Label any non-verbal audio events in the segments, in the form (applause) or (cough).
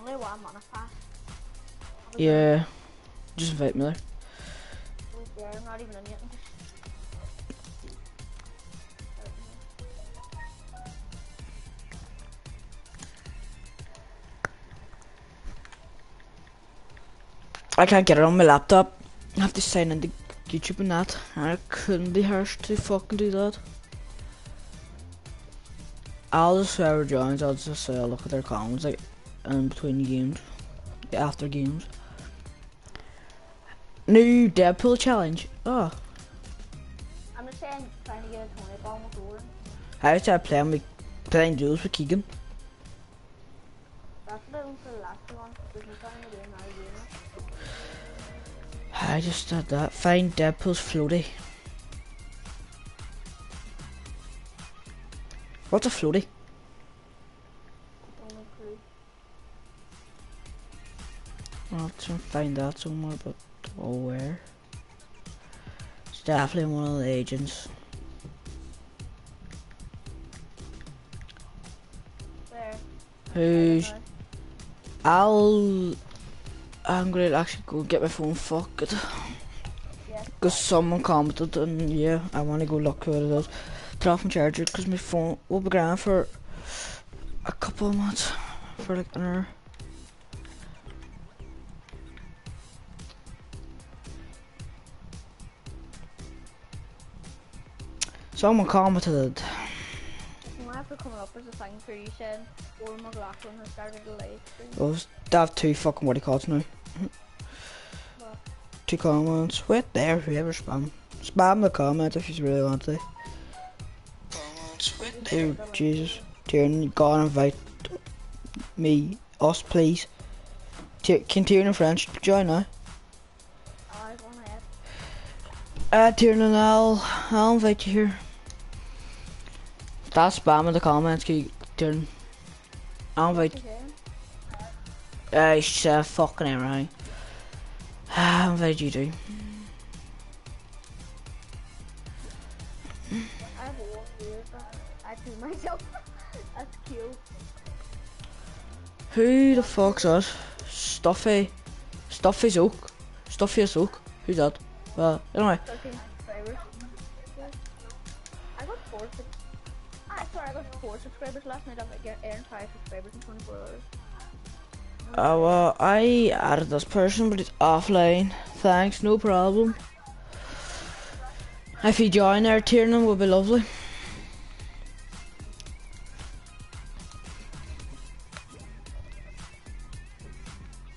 only one mana pass. Yeah. Just invite me there. Yeah, I'm not even in yet. I can't get it on my laptop. I have to sign into YouTube and that. I couldn't be harsh to fucking do that. I'll just whoever joins, I'll just say I'll look at their comments like in between games. After games. New Deadpool challenge. Oh. I'm just saying, trying to get a Tony bomb with Oran. I was trying playing with playing duels with Keegan. That's I was for the last one. There's no time to do another game. I just did that. Find Deadpool's floaty. What's a floaty? I'll try and find that somewhere, but oh where? It's definitely one of the agents. There. Who's? I'll. I'm gonna actually go get my phone. Fuck it. Yeah. Cause someone commented and yeah, I wanna go look who it is. Turn off my charger cause my phone will be grand for a couple of months. For like an hour. Someone commented. Well, after coming up as a thing for you saying Oran McLaughlin has started a live stream. Oh, they have two fucking what do you call it now? What? Two comments. Wait there, whoever spam. Spam the comments if you really want to. Oh, Jesus. Tiernan, you gotta invite me, us, please. Tier, can Tiernan French join now? I want to add. Uh, Tiernan, I'll, I'll invite you here. Stop spamming the comments, can you, Tiernan. I'll invite, Okay. uh, you said fucking everything. I'll invite you too. I have one weird I do myself. (laughs) That's cute. Who the fuck's that? Stuffy. Stuffy's Oak. Stuffy is Oak. Who's that? Well, anyway. 13. I got four. Sub- Ah, sorry, I got four subscribers last night. I get earned five subscribers in 24 hours. Uh, well, I added this person, but it's offline. Thanks, no problem. If you join our Tiernan would be lovely.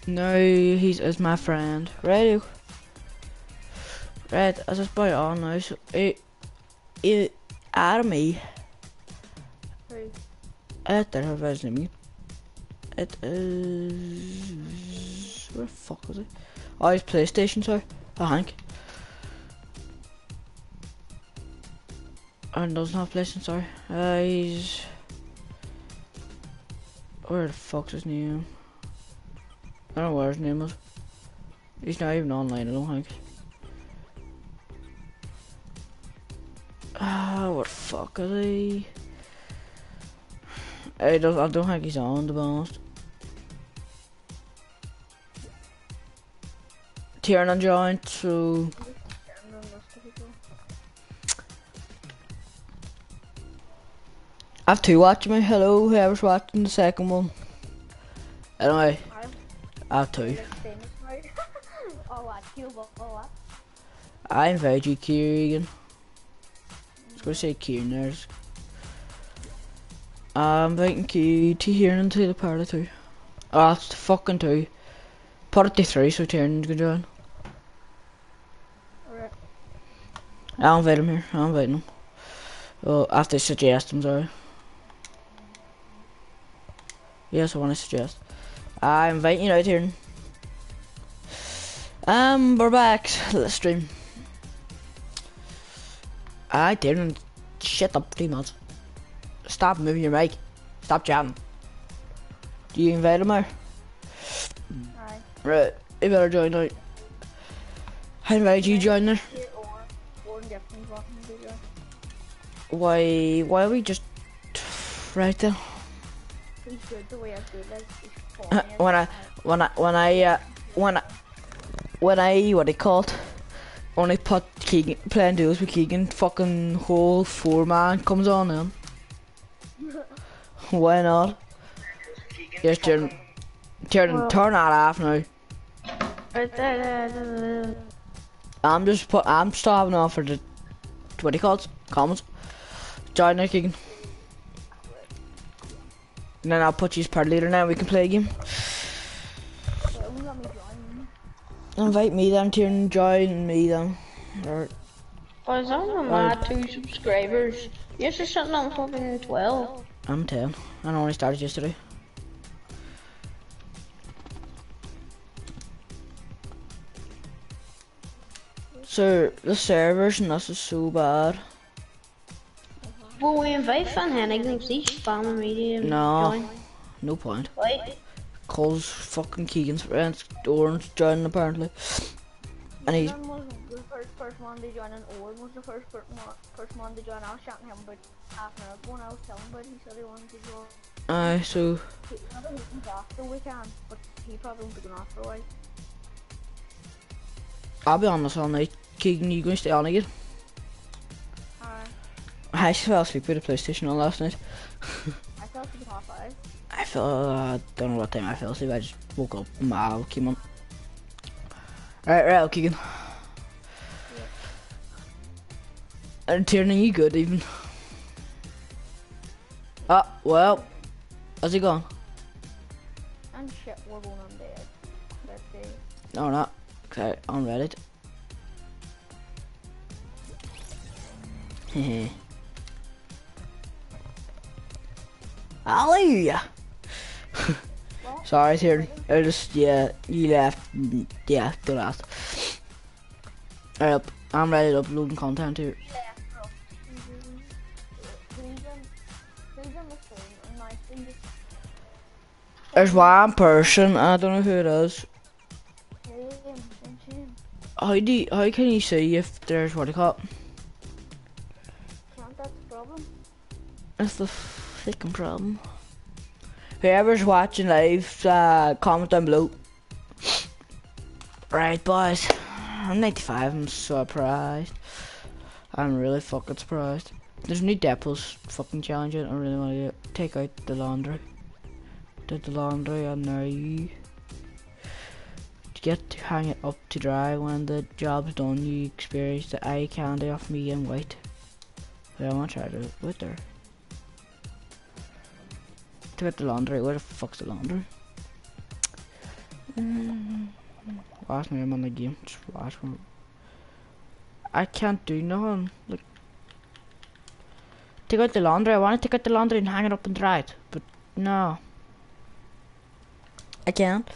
No, he's is my friend. Right, right. As it's about on now, so it, it, add me. Name. It is where the fuck was it? Oh, it's PlayStation, sorry. I think. And doesn't have PlayStation, sorry. Uh, he's where the fuck's his name? I don't know where his name is. He's not even online, I don't think. Ah, what the fuck is he? I don't, I don't think he's on, to be honest. Tiernan joined, so... Random list of people. I have two watching me. Hello, whoever's watching the second one. Anyway, I have two. like famous now. what? You (laughs) what? What? I invite you, Kieran. Was gonna say Kieran there's. I'm inviting you to Kieran to the party too. Oh, that's the fucking two. Party three, so Tiernan can join. Alright. I'll invite him here. I'll invite him. Well, after suggest him, sorry. Yes, I want to suggest. I invite you out here. Um, we're back. Let's stream. I didn't. Shut up, three months. Stop moving your mic. Stop chatting. Do you invite him out? Aye. Right, you better join out. I invite you join there. Here, or, or Gibson's watching the video. Why, why are we just right there? Can he's good the way I do like he's Uh, when I when I when I uh, when I when I what they called only put Keegan playing duos with Keegan fucking whole four man comes on then. Why not? Yes, turn turn Well- turn that off now. Right. I'm just put I'm stopping off for the what do you call it? Comments. Join now Keegan. And then I'll put you as part leader now we can play a game. Yeah, only let me join. Invite me then Tiernan, join me then. Or Boys, I'm my two subscribers. Yes, there's something on fucking 12. I'm 10. I don't only started yesterday. So, the servers and this is so bad. Well, we invite Van Hennigan, see spamming media. and No. join. No point. Wait, Calls fucking Keegan's friends, Orange joining apparently. And he's, Ethan was the first person one to join and Owen was the first person one to join. I was chatting him about half an hour ago I was telling him about it. He said he wanted to join. aye, so, He never listens after we can, but he probably won't be going after a while. I'll be on this all night. Keegan, you gonna stay on again? Alright. I actually fell asleep with the PlayStation all last night. I felt to be half five. I fell, uh, don't know what time I fell asleep, I just woke up, my came on. Right, right, Keegan. And Tiernan, you good even? Ah, well, how's he gone? And shit, we're going on dead. Let's see. No, not. Okay, Reddit. (laughs) Hehe. Hallelujah! (laughs) Sorry, Tiernan. I just, yeah, you left. Yeah, don't ask. Alright. I'm ready to uploading content here. There's one person, I don't know who it is. him, and him. How do you, how can you see if there's what call it? Can't that's the problem? That's the freaking problem. Whoever's watching live, uh, comment down below. Right, boys. I'm 95. I'm surprised. I'm really fucking surprised. There's new depots fucking challenge it. I really want to. Take out the laundry. Did the laundry and now you. Get to hang it up to dry when the job's done, you experience the eye candy of me and white. Yeah, I want to try to do it with there. To get the laundry. Where the fuck's the laundry? Mm, Watch me, I'm on the game. Just watch me. I can't do nothing. Like, take out the laundry. I want to take out the laundry and hang it up and dry it, but no. I can't.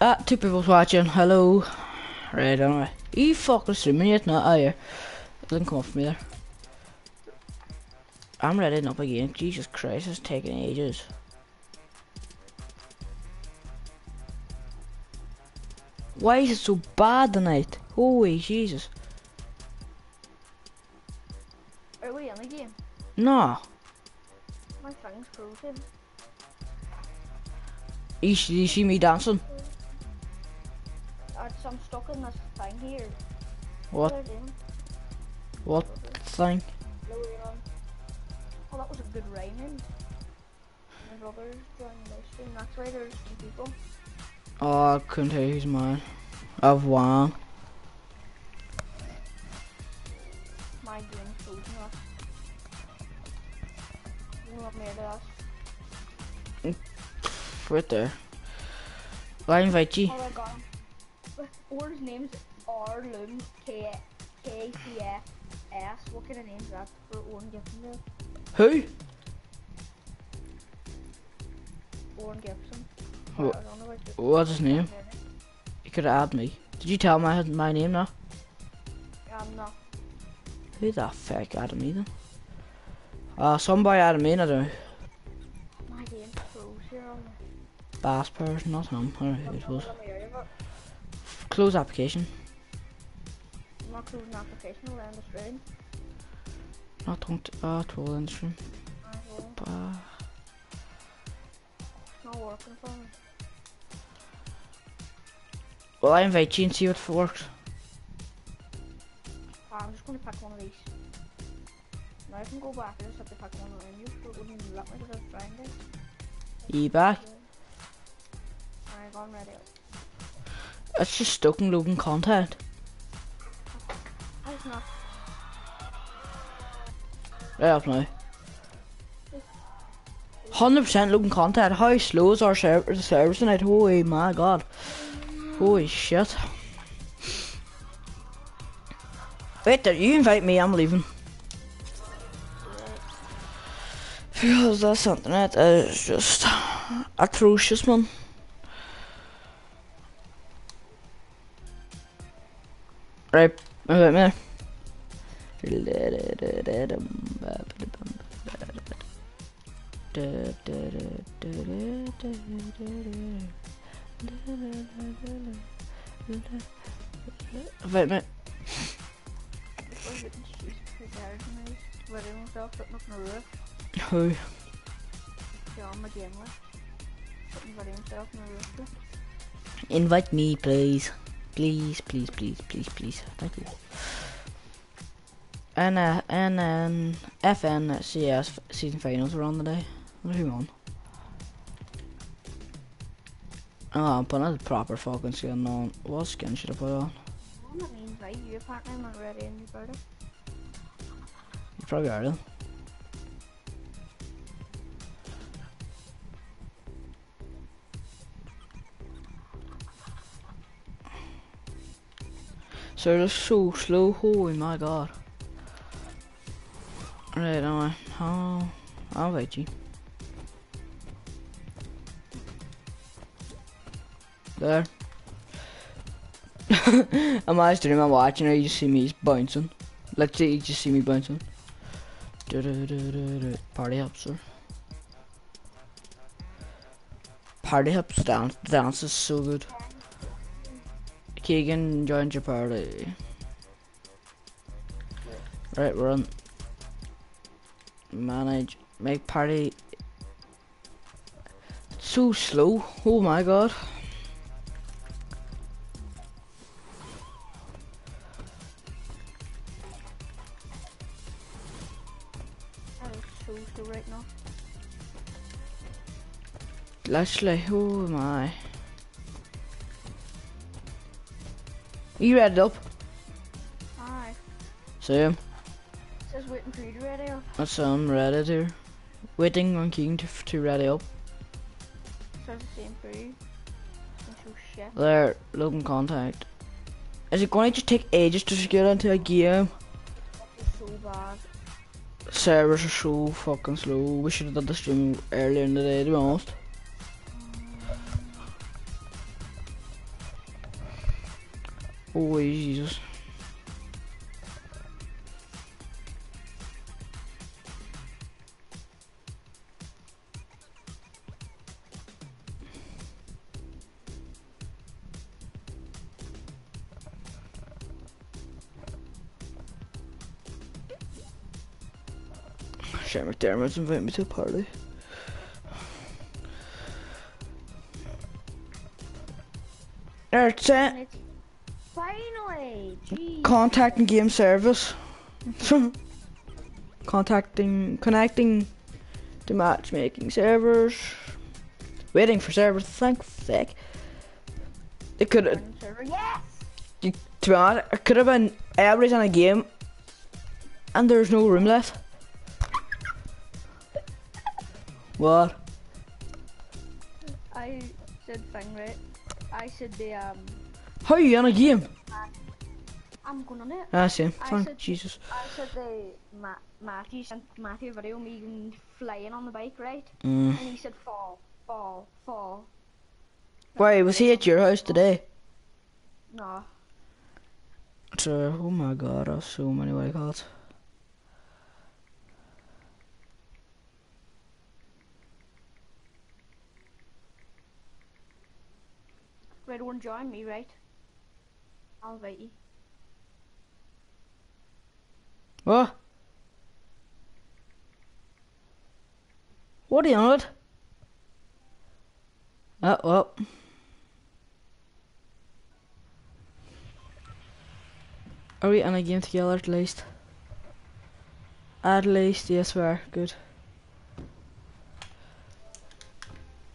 Ah, two people's watching. Hello. Right, anyway. You fucking streaming yet? Not, are you? It doesn't come for me there. I'm ready up again. Jesus Christ, it's taking ages. Why is it so bad tonight? Holy Jesus. Are we in the game? No. My thing's frozen. You, you see me dancing? I'm stuck in this thing here. What? What thing? Lower it on. Oh, that was a good. My brother's joining the stream. That's why there's two people. Oh, I couldn't tell you who's mine. I've one. My game's frozen up. You want me to us? Right there. I invite you. Oh, I got him. Or his name's Loom K K C S. What kind of name's that for Owen Gibson? Who? Gibson. Wha- I don't know about the- What's his name? You could add me. Did you tell my my name now? Um, no. Who the fuck added me then? Uh, somebody added me, I don't know. Bass person, not him. I don't know who it was. Let me out of it. Close application. I'm not closing the application, we'll end the stream. Not don't uh twelve in stream. I will. Bah. not working for me. Well, I invite you and see what works. Ah, I'm just gonna pick one of these. Now I can go back, I just have to pick one of them. You but it wouldn't let me because I was trying. Are you back? Gone ready. It's just stuck in loading content. I just not. Right up now. 100% loading content. How slow is our server, the service tonight? Holy my god. Holy shit. Wait there, you invite me, I'm leaving. Because this internet is just atrocious, man. Ready himself on the roof. there. Invite me, please. Please, please, please, please, please. Thank you. And uh, and then FN CS season finals are on today. What are you on? Oh, I'm putting a proper fucking skin on. What skin should I put on? I'm not mean invite you apparently I'm not ready in your birthday. You probably are then. They're just so slow, holy oh my god. Right, anyway, oh, I'll wait you. There. (laughs) Am I streaming, I'm watching, or you just see me bouncing. Let's see, you just see me bouncing. Du-du-du-du-du. Party hopster. Party hops dance. Dance is so good. Keegan joined your party. Right, we're on. Manage. Make party. So slow. Oh my god. That is so slow oh You ready up? Aye. Same. Says waiting for you to ready up. That's um ready here. Waiting on King to, to ready up. Says the same for you. So shit. There, looking contact. Is it going to take ages to get into a game? So bad. Servers are so fucking slow. We should have done the stream earlier in the day, to be honest. Oh Jesus. Shane McDermott's inviting me to a party. That's it. And it's finally. Jeez. Contacting game service. (laughs) Contacting, connecting to matchmaking servers. Waiting for servers. Thank fuck. It could, server. Yes. to be honest, it could have been everybody's in a game, and there's no room left. What? I said thing right. I said the um. How are you in a game? I'm going on it. Ah, same. I Thank said- Jesus. I said the Ma- Matthew sent Matthew a video of me flying on the bike, right? Mm. And he said fall, fall, fall. Wait, was he at your house today? No. So, oh my god, I have so many white cards. Red one join me, right? I'll invite you. What? What are you on? Oh, well. Are we in a game together at least? At least, yes we are. Good.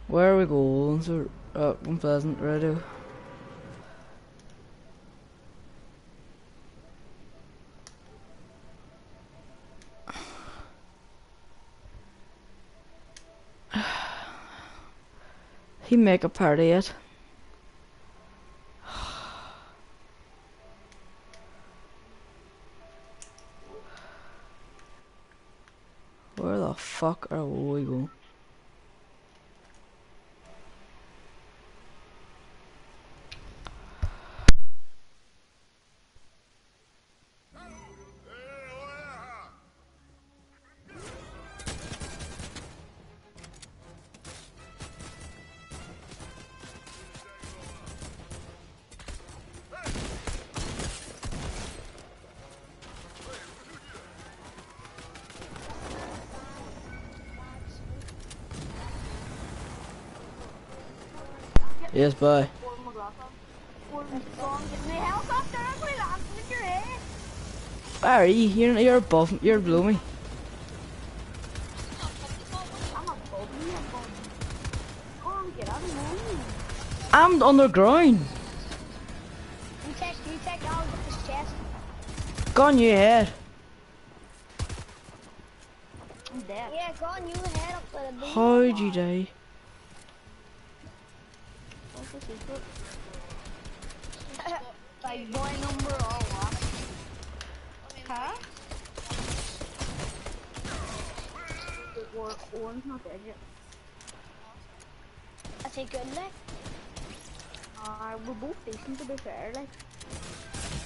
Where are we going? So, uh, Unpleasant Radio. He make a party yet? (sighs) Where the fuck are we going? Your head. Barry, you're you're above me. You're below me. I'm a bobby, I'm going. Go on, get out of the way. I'm underground. You take, you take all of his chest. Gone your head. I'm dead. Yeah, go on, you head up to the beam. How'd you die? What's the secret? like boy number or what? Huh? Or orange not dead yet. I say good luck. Uh, we're both decent to be fair, like.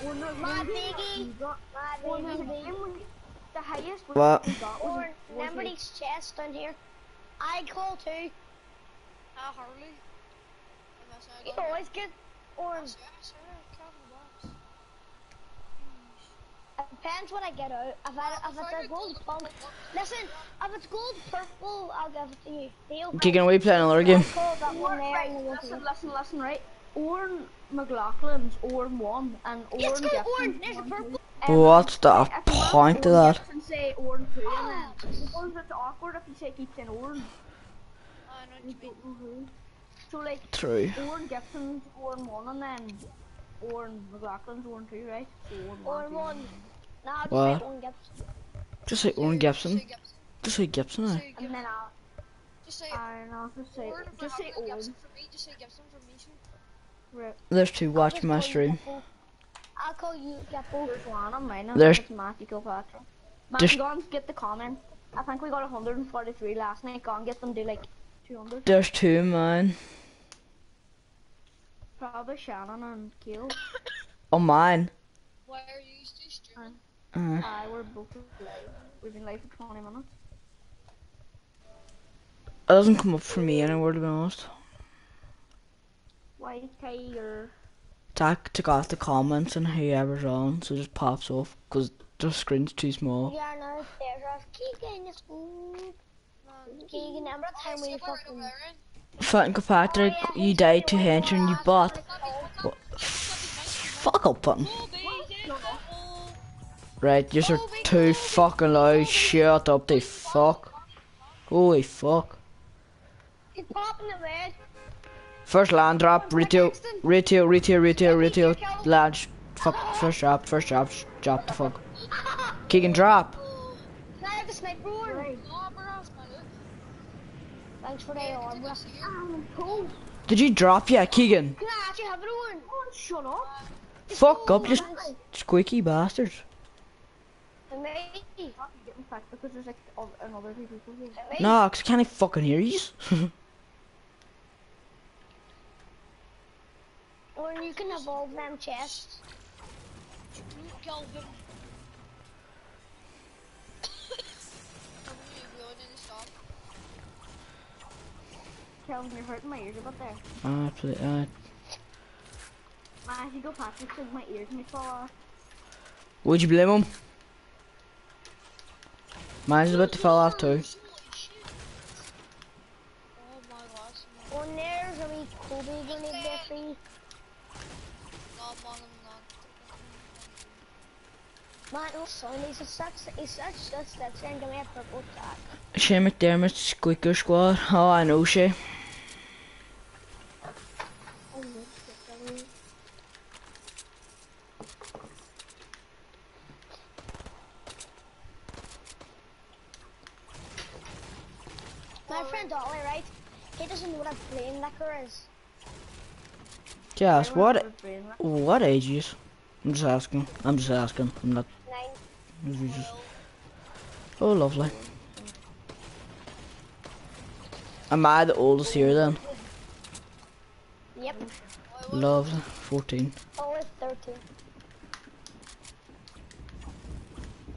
Or no, My biggie. got- My or no, the baby. game we- The highest we What? we got was, Or was remember like- these chests down here? I call too. Ah, Harley. And that's how I You got always get orange. Yeah, sure, Calvin Boss. It depends what I get out. If, I, if it's a gold pump, listen. If it's gold purple, I'll give it to you. Deal. Keegan, we play another game. I'll call that one there. Right, and the one listen, listen, listen, right? Orn McLaughlin's Orn 1 and Orn Let's go Gibson's orange. There's a purple. 2. Um, What's the if point of that? Gibson, say Orn 2 and then because it's awkward if you say keep saying Orn. I know what You you mean. don't know who. So like True. Orn Gibson's Orn 1 and then Orn McLaughlin's Orn 2, right? So Orn 1. Or one. No, I'll What? just say one Gibson. Just say Owen Gibson. Say Gibson. Just say Gibson. Say. Gibson. And then I'll, Just say I don't know, just say, just say Harley, Gibson for me. Just say Gibson for me. so. Right. There's two. I'll Watch my stream. I'll call you Gibson. There's one on mine. There's- Matthew Kilpatrick. There's- Matthew, go and get the comment. I think we got 143 last night. Go and get them to like 200. There's two, man. Probably Shannon and Keel. (coughs) Oh, mine. Why are you two streaming? Uh, I we're both live. We've been live for 20 minutes. It doesn't come up for me anywhere, to be honest. White Tiger. Tack took off the comments and whoever's on, so it just pops off because the screen's too small. Yeah, no, there's us. Keegan is good. Keegan, remember that time we fucking... there, Ryan. Fenton Kilpatrick, oh, you died to henching, you bot. What? Fuck up. Oh. Oh. Right, you're too fucking loud. Shut up, they fuck. Holy fuck. He's popping the red. First land drop, retail, retail, retail, retail, retail, land, fuck, first drop, first drop, sh- drop the fuck. Keegan drop. Can I have the sniper one? No, bro, that's. Thanks for the Take armor. us here. I'm cool. Did you drop yeah, Keegan? Can I actually have it on? Oh, shut up. Fuck up, you s- squeaky bastards. And me. I'm getting fucked because there's like another people here. And me. Nah, 'cause I can't fucking hear you. (laughs) Or you can evolve them chests. Calvin. Calvin, you really need to stop. Hurting my ears a bit there. uh, play, uh, Man, if you go past me, my ears may fall off. would you blame him? Mine's about to fall off too. Oh my gosh. Or there's there's a wee Kobe grenade there for you. No, man, I'm not. Man, oh son, he's a such, he's such, such, such, and give me a purple tag. Shay McDermott, Squeaker Squad. Oh, I know she. My friend Ollie, right? He doesn't know what a brain liquor is. Jazz, what, what age is? I'm just asking. I'm just asking. I'm not. Nine. just- Oh, lovely. Am I the oldest here then? Yep. Lovely. 14. Ollie 13.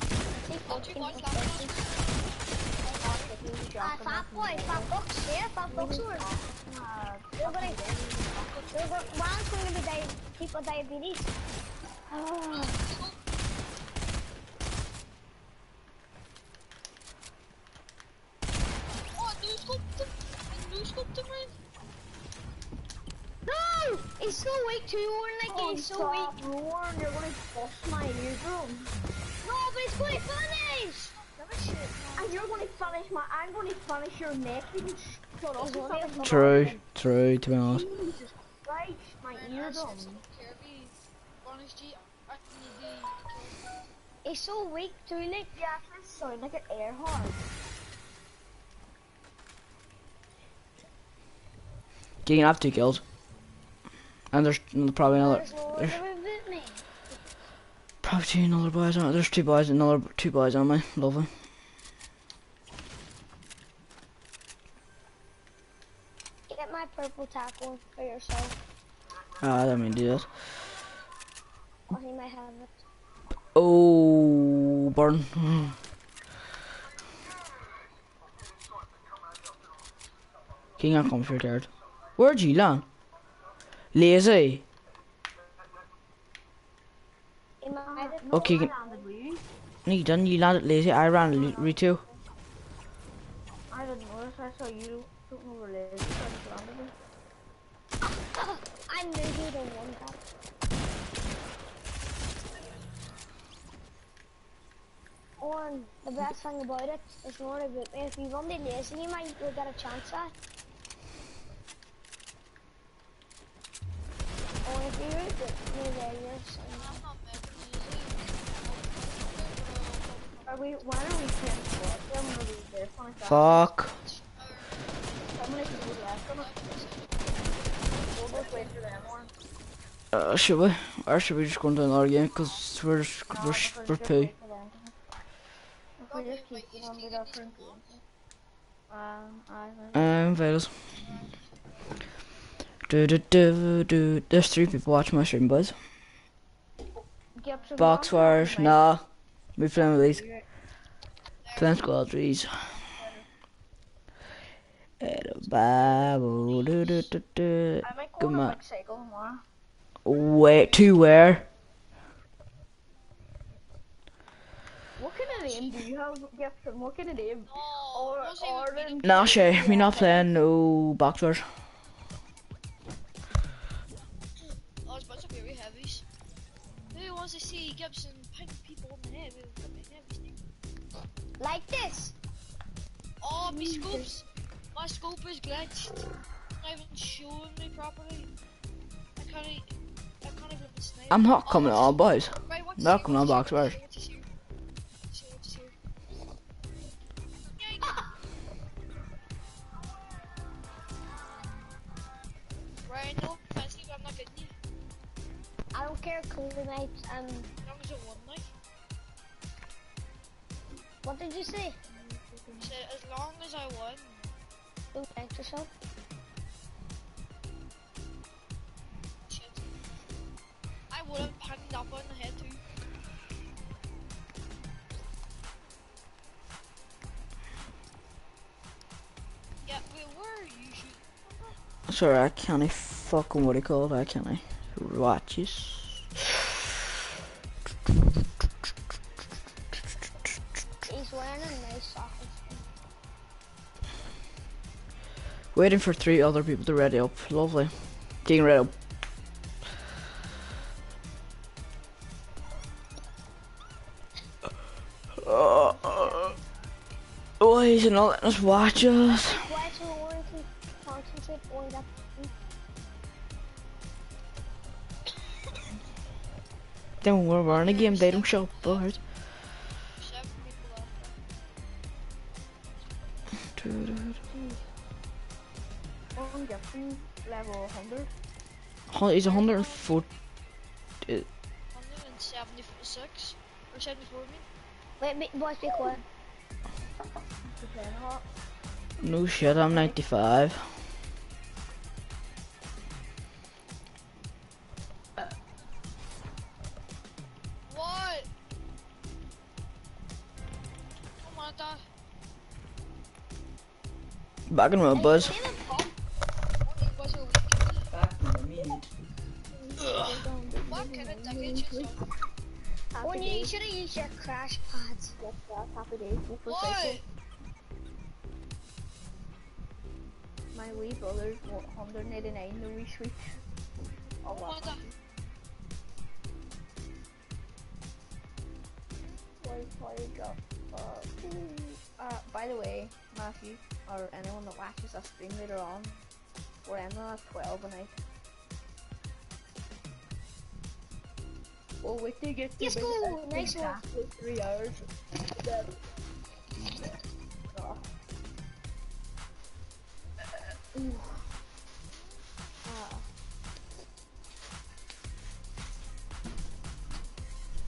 See, Don't you 14 watch plus that 13. Ah, fat boy, fat bucks, yeah, fat bucks are. They're gonna, they're gonna, one's going to be di people diabetes. Oh, Oh, new. New no! He's so weak too, Warren, like, he's so oh, weak. roaring, you're gonna bust my eardrum. No, but going to finish! And you're gonna finish my, I'm gonna finish your neck. You can shut up. You only a fucking fuck- True. True, to be honest. Jesus Christ, my Man, I eardrum. said some Kirby. Honest G, I need the. He's so weak too, like. You actually sound like an air horn. You can have two kills. And there's probably another. There's There's other with me. probably two another boys on. There's two boys, another two boys on me. Lovely. Get purple tackle for yourself. Ah, I don't mean to do this. Or he might have it. Oh, burn. King on come straight yard. Where'd you land? Lazy. He might have it. Okay, can, landed you. no, you done. You landed lazy. I ran le- re too. I didn't notice. I saw you. Don't know where it is. I just landed it. I knew don't want that. Owen, the best thing about it is not about me. If you run the lazy, you might you'll get a chance at. Or if you're out with me there, you're saying. I'm not mad Are we, when are we playing squad? I'm gonna be there. Funny fact. Fuck. Uh, should we? Or should we just go into another game? Cause we're we're we're friends. Um, Veils. Do do do do. There's three people watching my stream, boys. Box wars, nah. We playing with these. Playing squad trees. At a Bible, do do do do. I might go Come on on. bike cycle. Wait, to where? What kind of name do you have, Gibson? What kind of name? No, Or, it wasn't even or meaning- Nah, Shay, we not playing no box wars. Oh, it's a bunch of very heavies. Who wants to see Gibson ping people in the head with fucking heavies? Like this. Oh, my scopes! My scope is glitched. Not even showing me properly. I can't. I can't even snipe. I'm not Oh, coming what's- on, boys. Right, not here, coming on what's box you. I don't care, cool night. Um, As long as one night. what did you say? Said as long as I won. Don't thank yourself. Shit. I would have panned up on the head too. Yeah, wait, where are you shooting? Sorry, I can't fucking what do called. I can't watches. Waiting for three other people to ready up. Lovely. Getting ready up. Uh, uh, oh, he's not letting us watch us. Up? Then we're running a game, they don't show up, He's 104. Er er 176 or 74 I mean. Wait, wait, boys, be quiet. He's playing hot. No shit, I'm 95. What? Oh my god. Back in my buzz. Of ticket you? You, you should have used your crash pads. Yes. What? My wee brother's 189, the wee sweet. Oh, wow. Wi-Fi got, uh, by the way, Matthew, or anyone that watches this stream later on, we're ending at 12 tonight. Well, till you get to Yes, go, nice one. three hours. Then, oh. Ooh. Ah.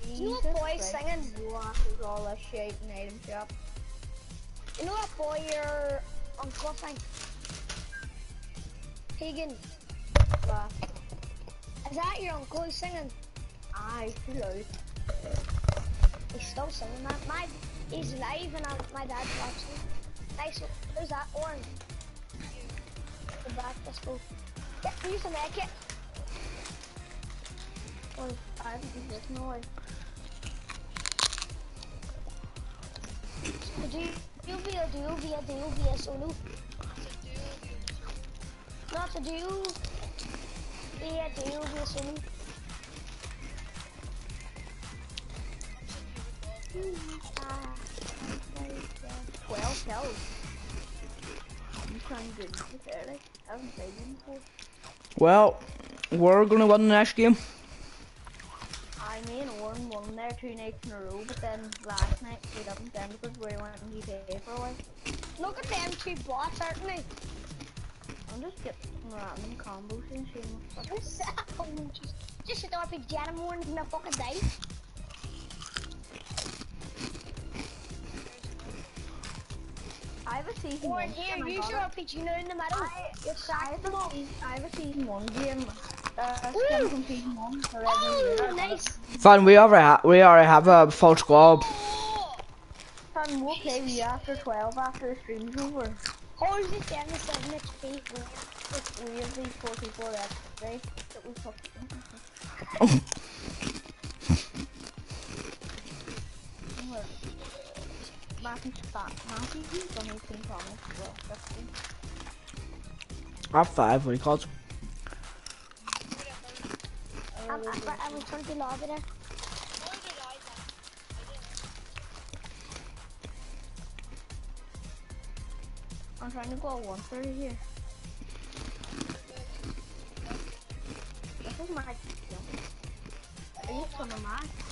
You know a boy singing? What is all this shit in item shop? You know that boy your uncle thing? Hagen, But is that your uncle singing? I too loud. He's still singing that. My, he's live and i my dad's watching. Nice. Who's that? Orange. The back, let's go. Yeah, use the make it. Well, I haven't used this noise. Do you, be a do be a do be a solo? Not to do. Be a do be a solo. 12 kills. You sound good fair, like, I haven't played them before. Well, we're gonna win the next game. I me and won there two nights in a row, but then last night we didn't then because we went in UK for a while. Look at them two bots, aren't they? I'm just getting random combos and up. (laughs) Just, just, just sit there, big jet more than a fucking day. I have a season Or one. here, and I use got your you know, in the middle. I, You I, sack have them a all. season, I have a season one game. Uh, Woo! from season one. already Oh, here. nice. Fine, we already ha- we already have a full squad. Oh! Son, we'll play with you after 12 after the stream's over. How is it 77 HP? If we have these four people that day that we fucked. Have five, what do you call it? I'm, I'm, I'm trying to lobby there. How did I die? I'm trying to go at 130 here. This is my. Are you from a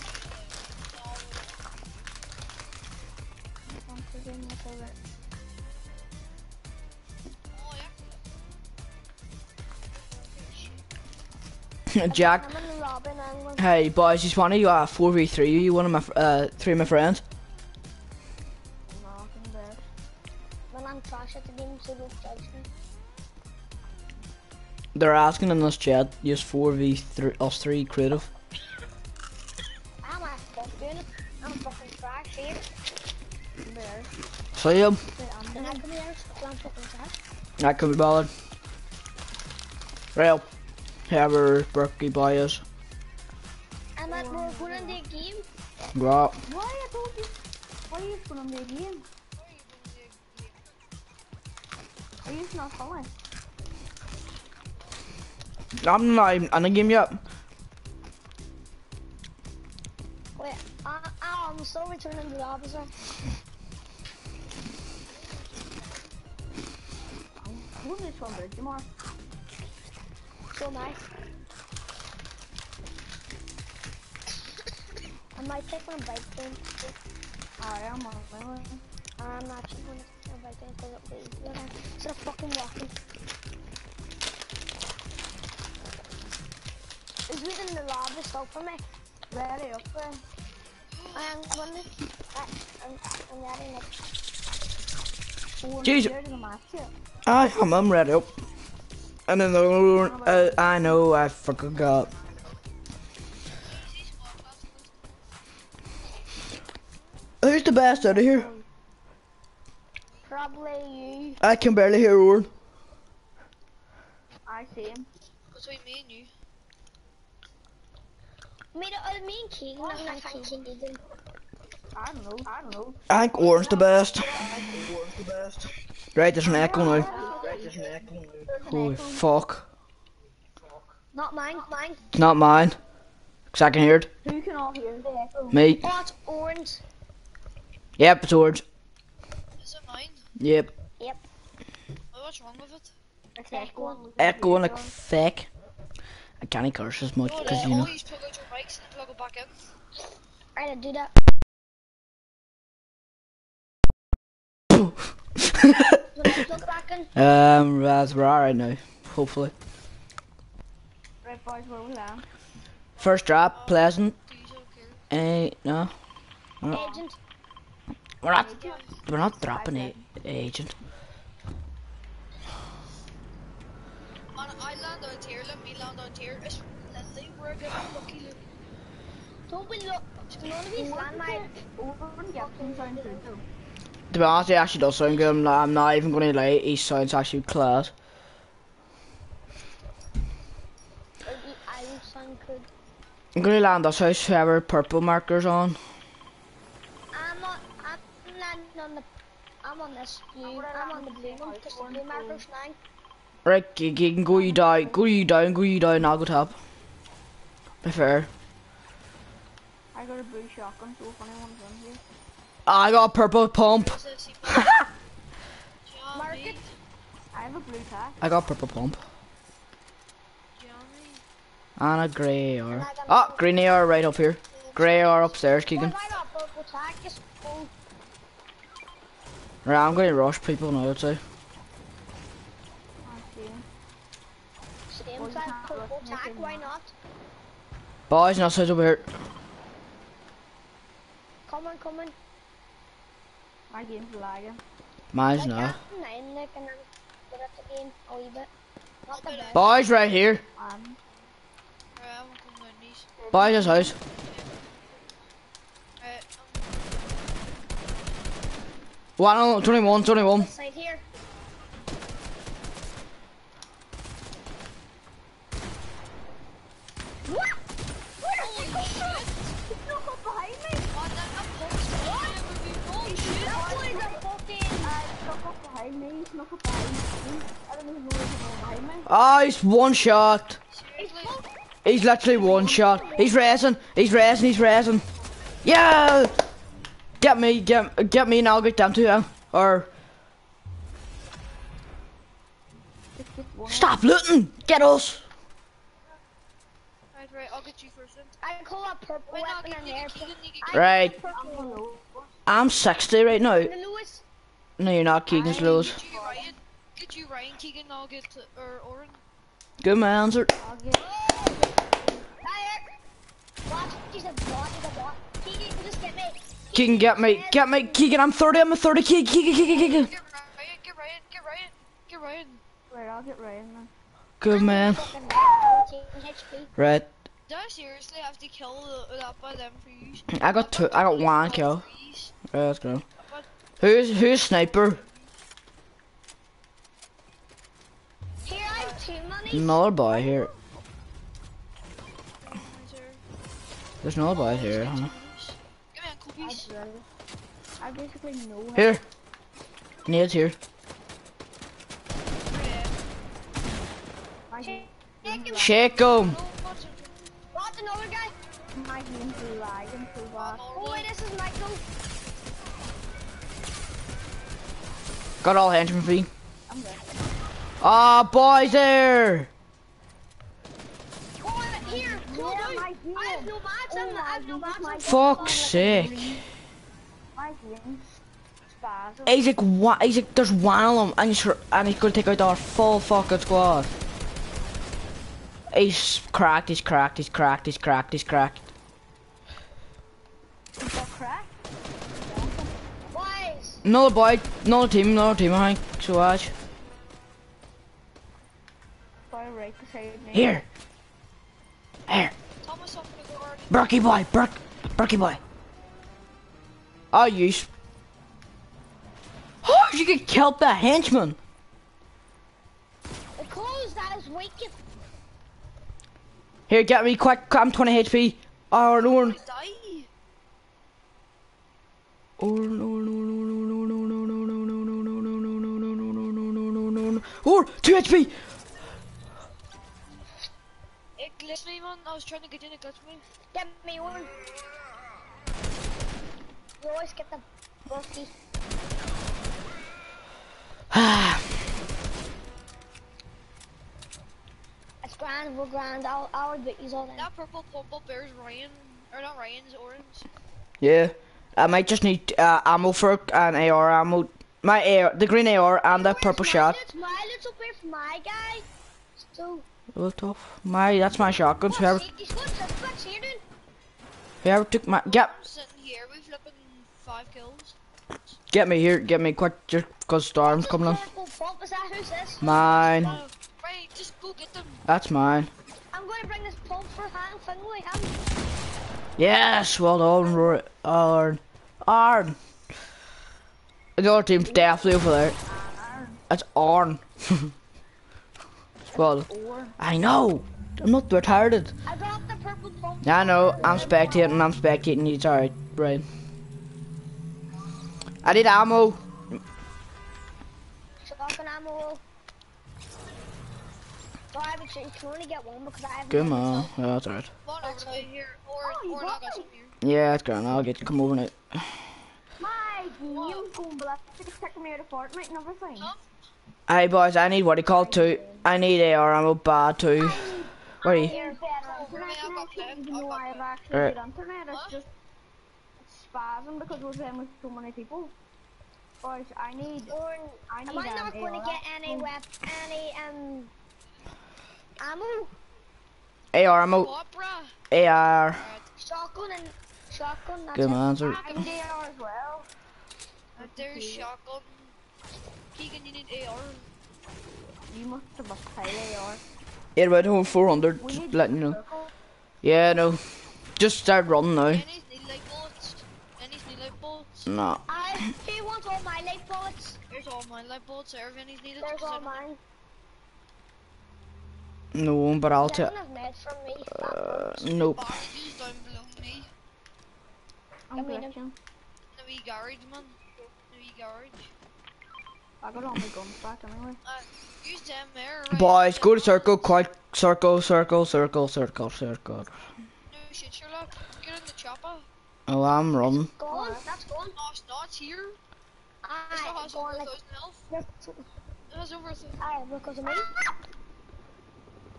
(laughs) Jack, hey boys, just want to you uh, 4v3 you, one of my, uh, three of my friends. They're asking in this chat, just 4v3, us three creative. Fucking trash. I can be bothered. Well, whoever Berkey boy is. I'm at going into a game. Go out. Why I told you? Why are you going to the game? Are you not following? I'm not even in the game yet. Wait, oh, I'm still returning to the officer. Who's this one, bridge, Jamar? So nice. I might take my bike then. Alright, I am on my way. I'm actually gonna my bike then because be easier. Instead of fucking walking. Is it in the lava stop for me? Ready up there. I'm gonna. I'm, I'm ready now. Oh, Jeez. Jeez. the match yet. I am, I'm ready. And then the uh, I know, I forgot. Who's the best out of here? Probably you. I can barely hear a word. I see him. Between me and you. Me, uh, me and Keegan. I'm not Keegan. I don't know. I don't know. I think Oran's the best. Right, there's an echo now. Holy fuck. Not mine, mine. It's not mine. Cause I can hear it. Who can all hear the echo? Me. Oh, it's Oran's. Yep, it's Oran's. Is it mine? Yep. Yep. Oh, what's wrong with it? It's echoing. Echoing like thick. I can't curse as much oh, because they you know. always plug out your mics and plug it back in. Right, I'll do that. (laughs) When I plug it back in. um, that's we're alright now. Hopefully. Right, boys, where we land? First drop, pleasant. Do you don't? Eh, no. Agent. We're not. We're not dropping a agent. Man, I land out here, let me land out here. It's Lily, we're getting lucky. Look. Don't we look? None of these land my. Over and get some sound through though. To be honest, it actually does sound good. I'm not, I'm not even going to lie. He sounds actually class. I sound good. I'm going to land this house. Whoever purple markers on. I'm not. I'm landing on the. I'm on this blue. I'm on the blue one because the blue marker's nine. Right, you, you can go you down. Go you down. Go you down. I'll go top. Be fair. I got a blue shotgun, so if anyone's in here. I got a purple pump. Is it see- Market. I have a blue tag. I got purple pump. Jamie. And a grey AR. Oh, ah, green AR right up here. Grey AR upstairs, What Keegan. have I got purple tag? Just go. Right, I'm going to rush people now, I'd say. I see him. Same Well, you tag, can't purple look, make tag. it Why not. not? Boys, now sides over here. Coming, coming. My game's lagging. Mine's Like not. that, nine, like, and then good at the game a wee bit. Not the best. Boys, right here. Um, Right, I'm coming down these. Boys, this house. Right, One, oh, 21, 21. Side here. What? Where did you go from? Look up behind me! um, on that, that box, why ever be wrong, shit? That was a fucking. Uh, look up behind me, look up behind me. I don't even know what's behind me. Oh, he's one shot. He's literally one shot. He's racing. He's racing. He's racing. Yeah. Get me. Get get me, and I'll get them to him. Or Just get one. stop looting. Get us. Right, right, I'll get you first then. I call that purple Wait, no, weapon get, in get, there. get Keegan, you get I Keegan. Right. got the I'm purple I'm 60 right now. The Lewis. No, you're not. Keegan's Lewis. Get you Ryan. Get you Ryan, Keegan, I'll get, uh, or Oran. Good man, answer. I'll get. Fire! Watch, he's a bot, he's a bot. He can just get me. Keegan, get me. Get me. Keegan, I'm 30. I'm a 30. Keegan, Keegan, Keegan, Keegan. Get Ryan, get Ryan, get Ryan, get Ryan. Right, I'll get Ryan then. Good man. Fucking 14 HP. Right. Do I seriously have to kill the, that by them for you? I got two. I got one kill. Freeze. Right, let's go. Who's who's sniper? Here, I have two money. Another boy here. Right there. There's another boy here, huh? Give me a cookies. I'd. I basically know. Here. Nade's here. Shake him. Shake him. No, what's? What's another guy? My game's lagging so bad. Oh wait, this is Michael. Got all entropy. Ah, oh, boys there. Oh, here, cool, yeah, no oh, Fuck's sake. Isaac, Isaac, there's one of them, and he's, and he's gonna take out our full fucking squad. He's cracked, he's cracked, he's cracked, he's cracked, he's cracked. He's cracked? Another boy, another team, another team, I think. So watch. Right. Here. Here. Tell me something to go already. Berkey boy, Berk, Berkey boy. Oh, oh you. s- How did you get killed by a henchman? the clothes that is weak. Here, get me quick. I'm 20 HP. Oh, Oran, Oran. Die. Oran, Oran, Oran, Oran, Oran, Oran, Oran, Oran, Oran, Oran, Oran, Oran, Oran, Oran, Oran, Oran. Oran, 2 HP. It glitched me, man. I was trying to get in, it glitched me. Get me one. You always get the bulky. It's grand, we're grand. I'll, I'll beat you all then. That purple up there's Ryan. Or not Ryan's, orange. Yeah. I might just need uh, ammo for an AR ammo. My AR, the green AR, and the purple shot. My little griff, my guy. So. tough. My, that's my shotgun. Whoever. Whoever took my. Get. Here, get me here. Get me quick, just cause storm's coming on. Mine. Right, that's mine. I'm gonna bring this pump for Hank Finley. Yes, well done. Arn. Arn. The other team's definitely over there. That's Arn. (laughs) well, I know. I'm not retarded. I know. I'm spectating. I'm spectating. It's Sorry, Brian. I need ammo. Ammo. Well, I have a chain. Can only get one because I have. Come on. Yeah, that's alright. Oh, yeah, that's grand. I'll get you. Come over and it. Me out of Fortnite and everything. Huh? Hey boys, I need what he you call two. I need AR ammo bad too. What are you? Alright. Spasm because we're playing with so many people. I need. I need. Am I not going to get any web, any um? Ammo? AR ammo. What, bruh? AR. Shotgun and shotgun. That's Good it. man, sir. I need AR as well. uh, there's shotgun. Keegan, you need AR. You must have a pile AR. Yeah, about home 400. We Just need letting you know. circle. Yeah, no. Just start running now. Any need light bullets? Any light bullets? Nah. I, who wants all my light bullets? There's all my light bullets. There, any needed. There's 'cause I all mine. No, but I'll tell. have made from me. Uh, nope. Bandages down below me. I'm I mean, glitching. In garage, man. In the garage. I got all my guns back anyway. Uh, use them there, right? Boys, go to circle, quite circle, circle, circle, circle, circle. No shit, Sherlock. Get in the chopper. Oh, I'm running. Gone. That's gone. No, it's not it's here. It still has over gone a thousand health. It has over a thousand. Aye, because of me.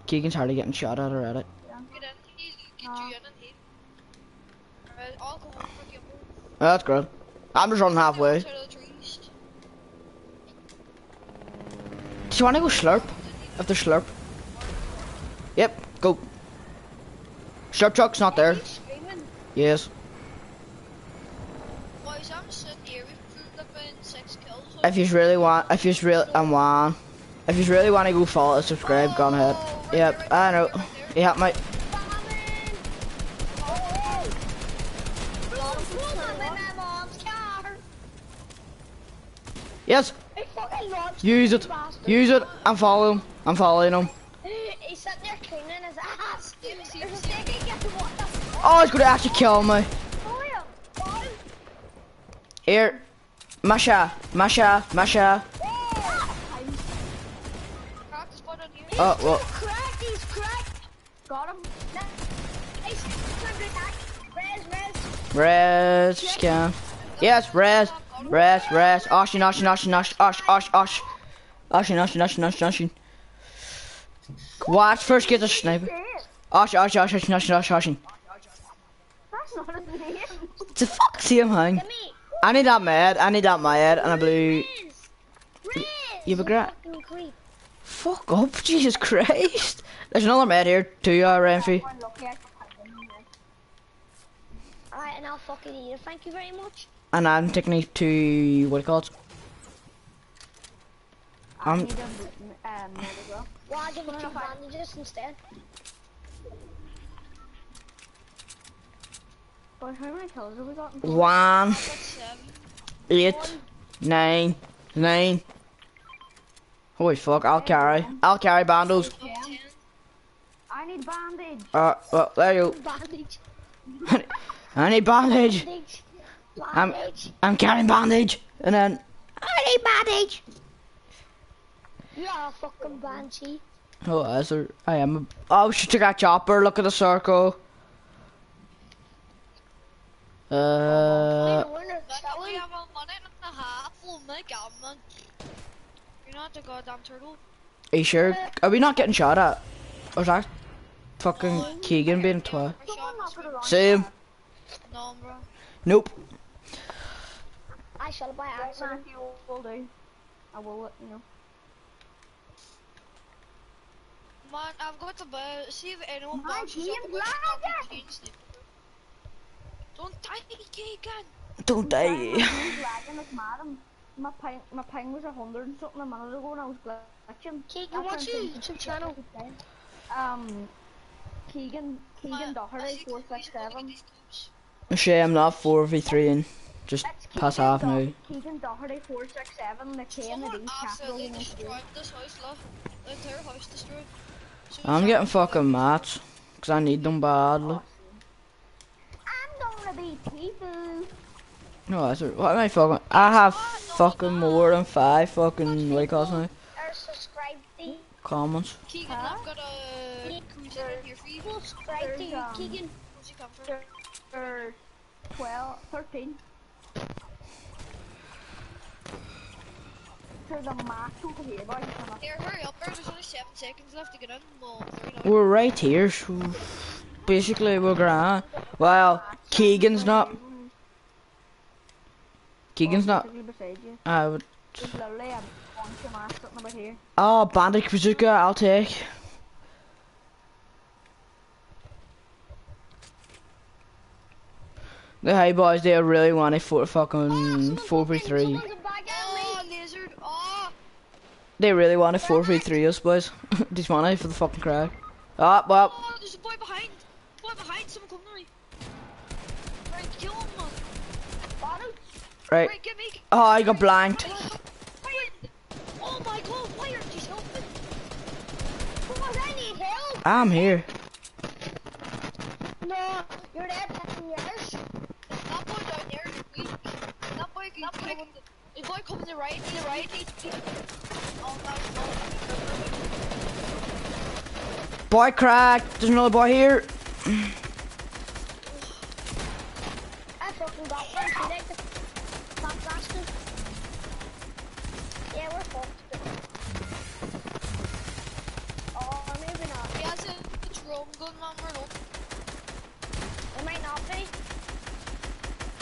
Keegan's hardly getting shot at or at it. Get in. Get you in and he. Alright, I'll come over for That's good. I'm just running halfway. Outside of the trees. Do you want to go slurp? After slurp? Yep, go. Slurp truck's not there. Yes. I'm sitting here. We've flipping six kills. so- If you really want, if you really, I'm one. If you really want to go follow, subscribe, go ahead. Yep, I know. Yeah, mate. Yes. Use it. Use it. I'm following him. I'm following him. Oh, he's gonna actually kill me. Here. Masha. Masha. Masha. Oh, well. Res. Res. Yes, res, res, res. Oshin, oshin, oshin, oshin, osh, osh, osh. Oshin, oshin, oshin, oshin, oshin. Watch, first get the sniper. Osh, osh, osh, oshin, oshin, osh, oshin. That's not his name. It's a fuck thing. Give. I need that mad, I need that mad, and a. Res. Res. You a gra- Fuck up, (laughs) Jesus Christ. There's another med here, too, uh, Renfrey. One lucky I can find him. Alright, and I'll fucking eat it. Thank you very much. And I'm taking it to, what do you it? I Um, need him um, med as well. Well, I'll give it two bandages instead. But how many kills have we got? One, Got seven. eight, nine, nine. Holy fuck, I'll carry. I'll carry bundles. Ten. I need bandage. Uh, well, there you Bandage. (laughs) I need bandage. Bandage. I'm, I'm carrying bandage. And then, I need bandage. You are a fucking banshee. Oh, is there? I am. A, oh, she took a chopper. Look at the circle. Uh, We're in a But we we? have a minute and a half. Oh my god, man. You're not the goddamn turtle. are you sure? Are we not getting shot at? Or is that fucking Keegan being twat? I shot Not for the wrong Same. No, bro. Nope. I shot it by accident. Matthew will do. I will let you know. Man, I've got to buy. See if anyone My bounces game up against lagged. it. Don't die, Keegan. Don't My die. game's (laughs) lagging like mad. My ping, my ping was a hundred and something a minute ago and I was glitching. Keegan, what's your YouTube channel? Um, Keegan, Keegan Man, I Doherty, think four we six should go get seven. These clubs. Shame not 4v3 and just That's pass Keegan off now. Keegan Doherty, four six seven. The K and the D Someone capital absolutely in this house, love. The house destroyed. So I'm getting fucking mats. Cause I need them badly. I'm gonna be people. No, that's it. What am I fucking? I have fucking more than five fucking what do you call it now? Or subscribe to you. Comments. Keegan, Huh? I've got a cruiser here for you. Subscribe to There's, you, Keegan. Where's he come from? Or 12, 13. To the max over here, boys. Here, hurry up, there. There's only seven seconds left to get in. Well, three. We're right here. So basically, we're gonna... Well, Keegan's not. Keegan's not. Basically beside. I would. There's literally a bunch of mass sitting about here. Ah, oh, Bandit Bazooka, I'll take. The hey boys, they really want a four fucking four v three. Someone's a bad guy Oh, on me. lizard. Oh, They really want a four v three us boys. (laughs) Just want it for the fucking crowd. Ah, well, oh, there's a boy behind. Boy behind. Someone come to me. Right, kill him, right. Right, me. Oh, I got blanked. Oh my god, why aren't you helping? I need help. I'm here. No, you're there picking yours. That boy boy him. The right, the right. Boy cracked. There's another boy here. I fucking got one. See, like the fat bastard. Yeah, we're fucked. Oh, maybe not. He has a drum gun, man. We're not. It might not be.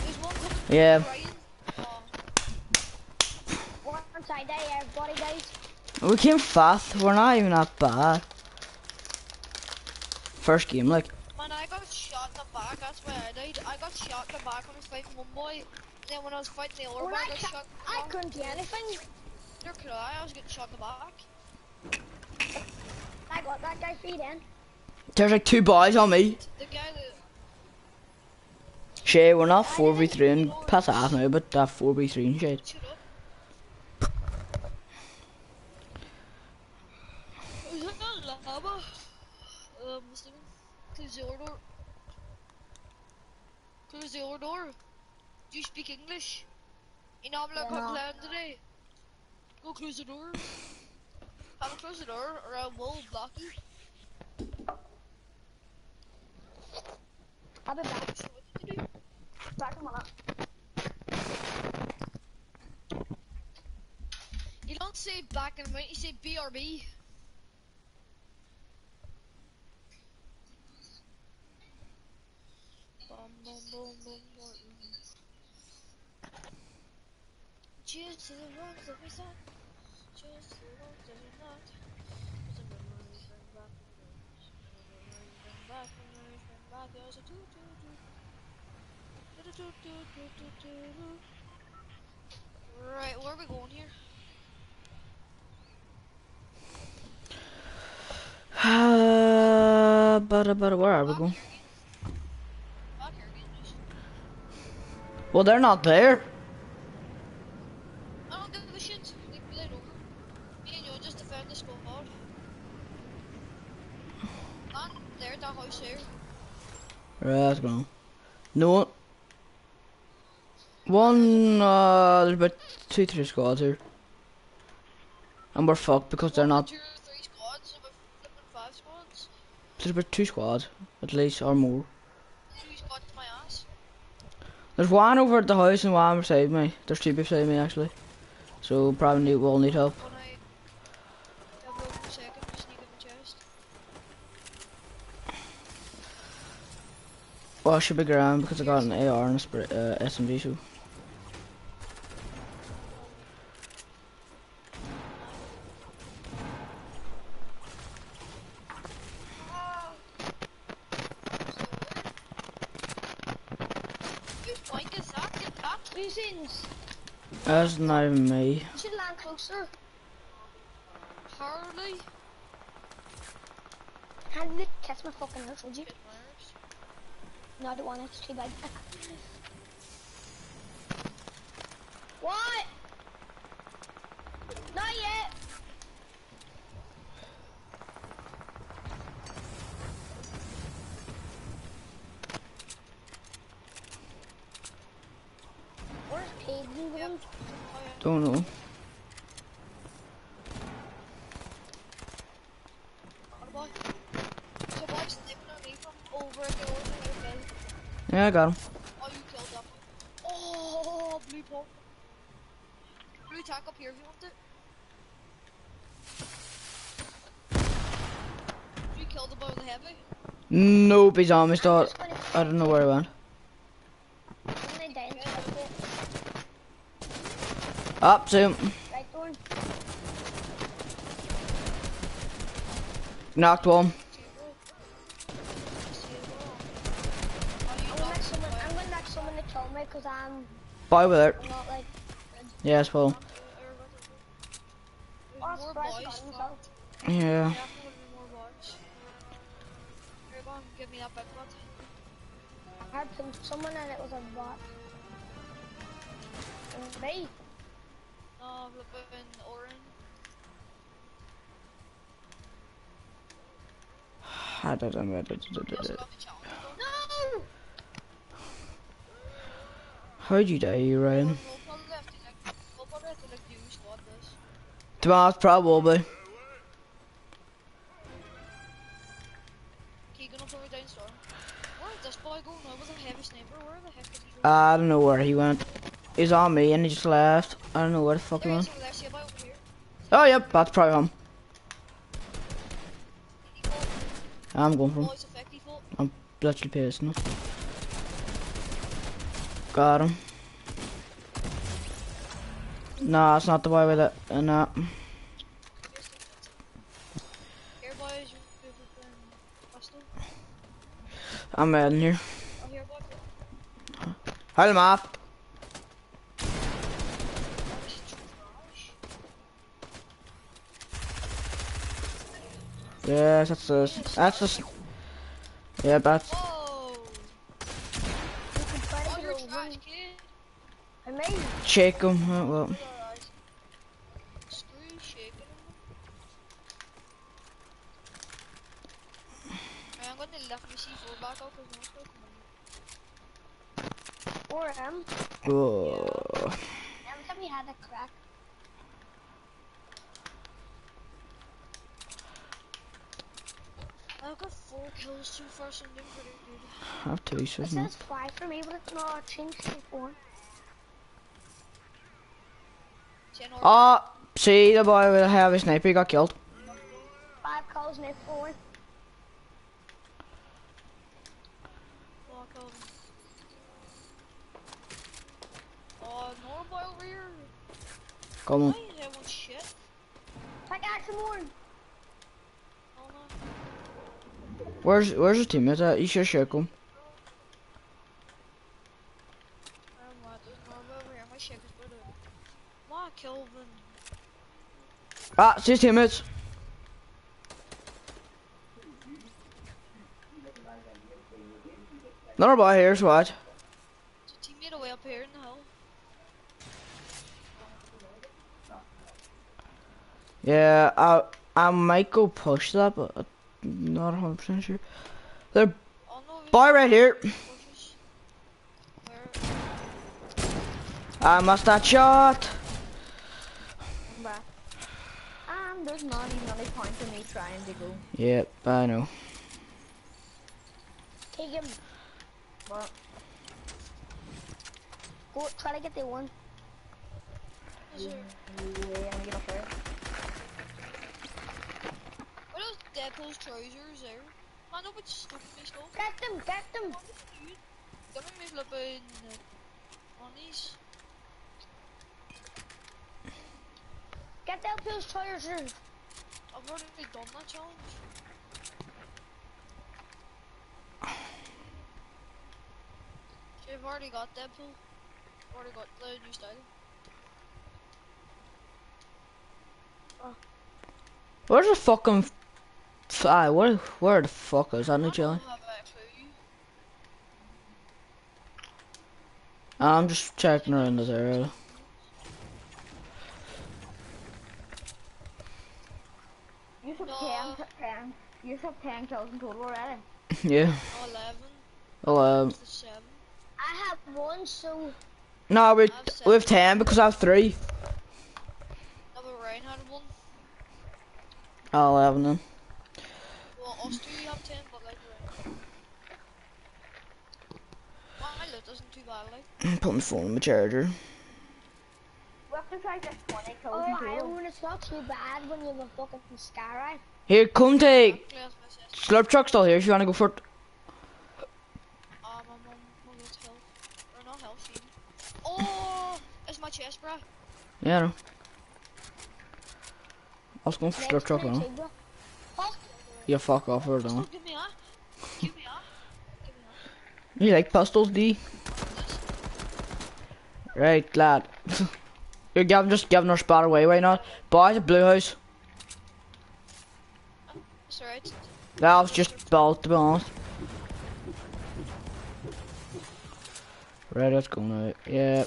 There's one coming to Yeah. the right. Oh, One side there, everybody, guys. We came fast. We're not even that bad. First game, like. man, I got shot in the back. That's why I died. I got shot in the back when I was fighting one boy. Then when I was fighting the other When boy, I I, got shot. in the I couldn't do anything. Neither could I. I was getting shot in the back. I got that guy feed in. There's like two boys on me. The guy that. Shay, we're not 4v3 and pass half now, but that 4v3 and shade. Close the door. Do you speak English? You know I'm not going to plan today. Go close the door. I'll close the door or I will block you. I'll be back. So what did you do? Back in a minute. You don't say back in a minute, you say BRB. Boom, boom, boom, boom, boom. Cheers to the ones that we saw. Cheers to the ones that we not. Some memories bring back memories. Memories bring back memories, bring back yours. Do, do, do, do, do, do, do. Right, where are we going here? Uh, but, but where are we going? Back here again, just. Well, they're not there. I don't give a shit. Like, play it over. Me and you just defend the squad. Not there, that house here. Right, go. No one. Uh, there's about two, three squads here. And we're fucked because they're not. Two or three squads, about five squads. There's about two squads, at least, or more. Two squads my ass. There's one over at the house and one beside me. There's two beside me, actually. So, probably need, we'll need help. I have a little second, just sneak in the chest. Well, I should be grand because I got an AR and a uh, SMG, so. Whose bike is that? Get that? Reasons. That's not even me. You should land closer. Harley? Hand me catch my fucking house, would you? Get No, I don't want it. It's too big. what? Not yet. Where's Peyton going? Don't know. What about? So boys snipping on me from over at the old thing, okay? Yeah, I got him. Oh, you killed one. Oh, blue pop. Blue tack up here if you want it. Did you killed the boy with the heavy. Nope, he's on me, start. I don't know where he went. I'm gonna dance with it. Up, zoom. Right, Thorn? Knocked one. I'm gonna make someone, I'm gonna make someone to kill me because I'm, Boy with it. Like, Yes, well. oh, More surprise boys, guns, fuck. Yeah. With a heavy sniper? Where the heck is he going? I don't know where he went. He's on me and he just left. I don't know where the fuck he went. Oh, yep, that's probably him. I'm going for him. boys effect default. I'm literally pissed now. Got him. Nah, it's not the way with it. Uh, nah. Here boys, you're. I'm red in here. Oh here. Hold him off. Oh, this is trash. Yes, that's this. That's just. Yeah, that's. Whoa! You can try Oh, to you're get over. trash, kid. And me. Shake him. Oh, well. Alright. Screw shaking him. Right, I'm gonna left my C4 back out because no one's gonna come in. Or him. Oh. Every time he had a crack. I've got four kills so far, so I'm doing pretty good. I have two, so It it's not. says five for me, but it's not. It changed to four. Ten or Ah, see the boy with the heavy sniper he got killed. Five calls and four. block of. Oh, another boy over here. Come on. Why is everyone shit? Take action more. Oh no. Where's where's his teammate at? You should check here. Kelvin. Ah, see his teammates. Another a teammate away up here in the. Yeah, I I might go push that, but not 100 percent sure. There, no. we- boy right here. Where? I must that shot. I'm back. And there's not even any point in me trying to go. Yep, I know. Take him. But Go try to get the one. Is yeah, I'm get up there. What is Deadpool's trousers there? Man, no, it's stuck in my skull. Get them, get them. Give me my flipping uh, on these. Get that pills trousers. I've already done that challenge. See, I've already got Deadpool. I've already got the new style. Where's the fucking? F- ah, where where the fuck is that new I challenge? don't have a clue. I'm just checking around this area. You have No. 10, 10, you have 10 kills in total already. yeah. Oh, 11. Well, um, It's the 7. I have one, so no, we we have ten because I have three. No, but Ryan had one. Oh, eleven then. Well, us two have 10, but like Ryan. My loot isn't too bad, like. Put my phone in my charger. We have to try just 20 kills oh, in I total. when it's not too bad when you have a fucking sky Here, come take. Luckily, that's. Slurp truck still here. If you wanna go for it. Ah, my mum will get health. Or not health. Oh! It's my chest, bro. Yeah, I know. I was going for slurp truck now. Fuck. A. Give me a. You like pistols, D? Right, lad. (laughs) You're giving, just giving our spot away right now. Boys at Blue House. It's alright. That was just built, to be honest. Right, let's go now. Yeah.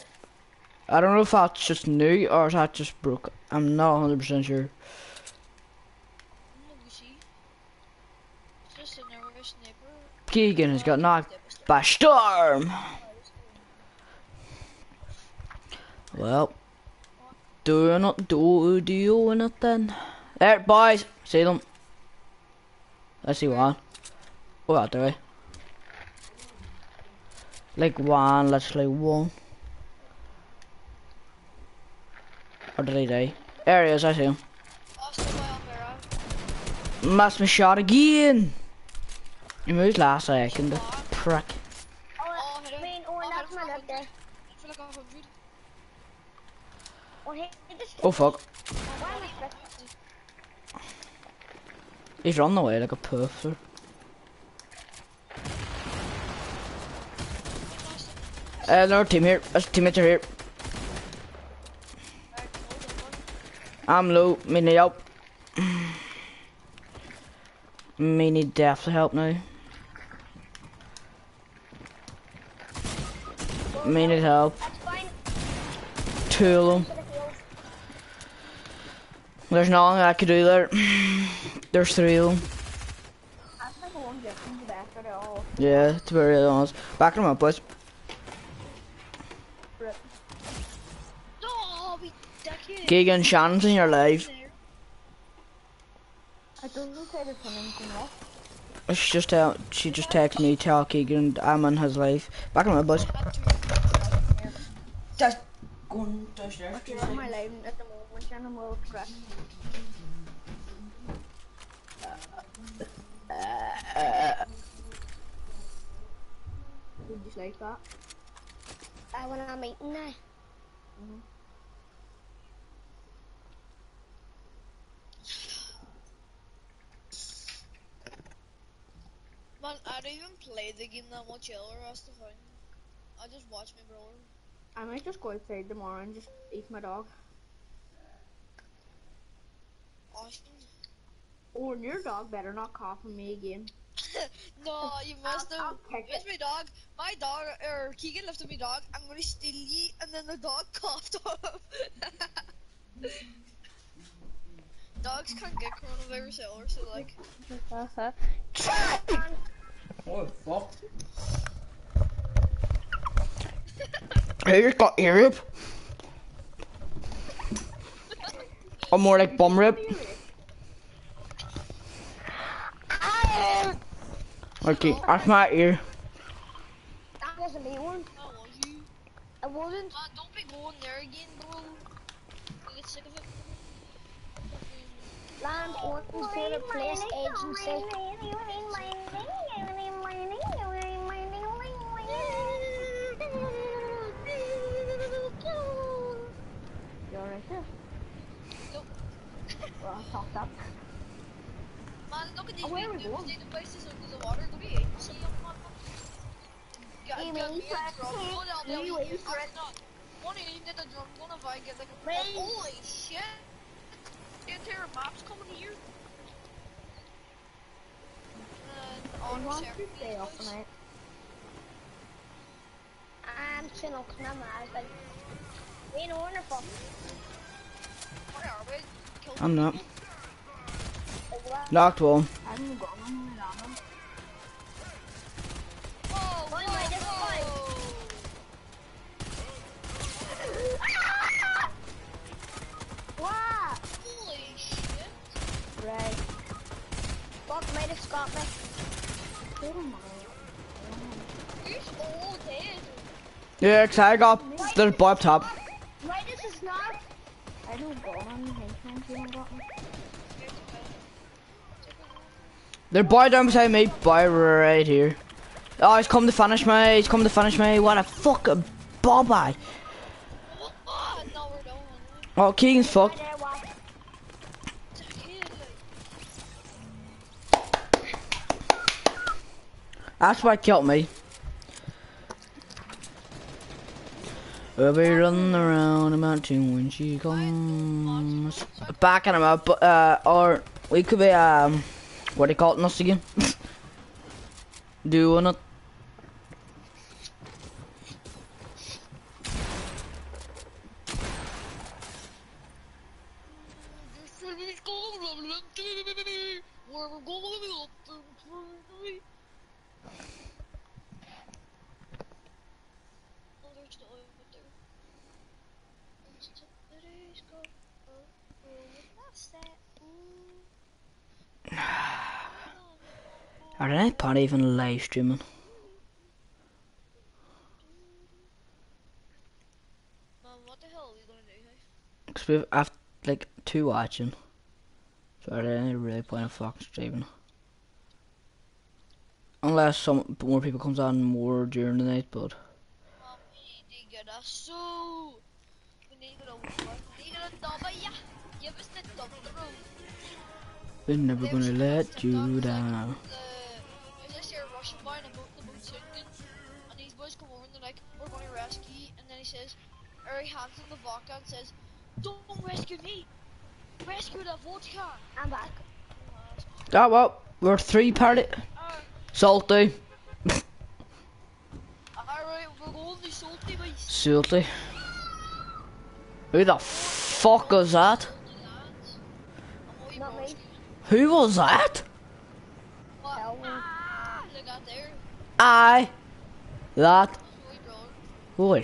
I don't know if that's just new or is that just broke. I'm not 100% sure. Mm, we see. It's just an arrow sniper. Keegan has got knocked by storm. Well, do not do it then. There, boys, see them. Let's see one. Oh, out there. Like one, literally one. Or did he die? There he is, I see him. Must be shot again. He moved last second, the prick. Oh, hit I mean, that's my there. 100. For like a hundred. He, he just. Fuck. He's running away like a puffer. Uh, another team here. Us teammates are here. I'm low. Me need help. Me need definitely help now. Me need help. Two of them. There's nothing I could do there. (sighs) There's three of them. I at. Yeah, to be really honest. Back them up, boys. Keegan Shannon's in your life. There. It doesn't say there's anything else. She just tell, she just texted me, tell Keegan I'm in his life. Back on my bus. Got two. Just going downstairs. You're on my line at the moment, and I'm all correct. Would you just like that? I want a meeting now. Man, I don't even play the game that much earlier, that's the thing. I just watch my brother. I might just go outside tomorrow and just eat my dog. Austin. Oh, and your dog better not cough on me again. (laughs) no, you must I'll have. kick Where's my dog? My dog, or Keegan lifted my dog. I'm gonna steal you, and then the dog (laughs) coughed on him. (laughs) Dogs can't get coronavirus either, so like. Oh fuck. Hey, you got ear rip. Or more like bum rip. Okay, that's my ear. That wasn't me one. How was you? It wasn't. Man, don't be going there again, bro. I get sick of it. Land Orton's favorite place, agency. You alright there? Nope. Well, I talked up. Man, look at these Oh, where are we videos, going? they places under the water. Go to agency, young man. Get, Hey, get me, a drum. Go down there. Me, you- Fred. not. One of you the drum. One of I get like a. Me. Holy shit! The entire map's coming here. And on want server to stay up place. tonight. I'm to come but we wonderful. Where are we? Kill I'm not. Knocked one. I haven't got one with ammo. Whoa, One whoa, way, just one. whoa. Wow! Holy shit! Right. Fuck might have got me. My. You're all dead. Yeah, 'cause I got there's a boy up top. Why does this not? I don't got any henchmen, you don't got a boy down beside me, boy right here. Oh, he's come to finish me. He's come to finish me. What a fucking done. Oh, Keegan's fucked. That's what killed me. We'll be running around the mountain when she comes. Backing him up, but, uh, or we could be, um, what do you call it, us again? (laughs) Doing it. Where we're going up. Oh, there's the oil right there. Somebody's got a oil. What's that? Ooh. Are they not even live streaming? Man, what the hell are you gonna do, hey? Because we've, like, two watching. So are they any really point of fucking streaming? Unless some more people comes on more during the night, but Man, we need to get a so. We need a what? We need a double, yeah. Give us the double. we're never gonna let you down. He says, or he hands him the vodka and says, don't rescue me, rescue the vodka. I'm back. Ah, well, we're three party. Uh, Salty. (laughs) alright, we're going to salty boys. Salty. Who the fuck was that? Lads. I'm all you Not me. Who was that? What? Ah, look out there. I. That. That's all you brother. Holy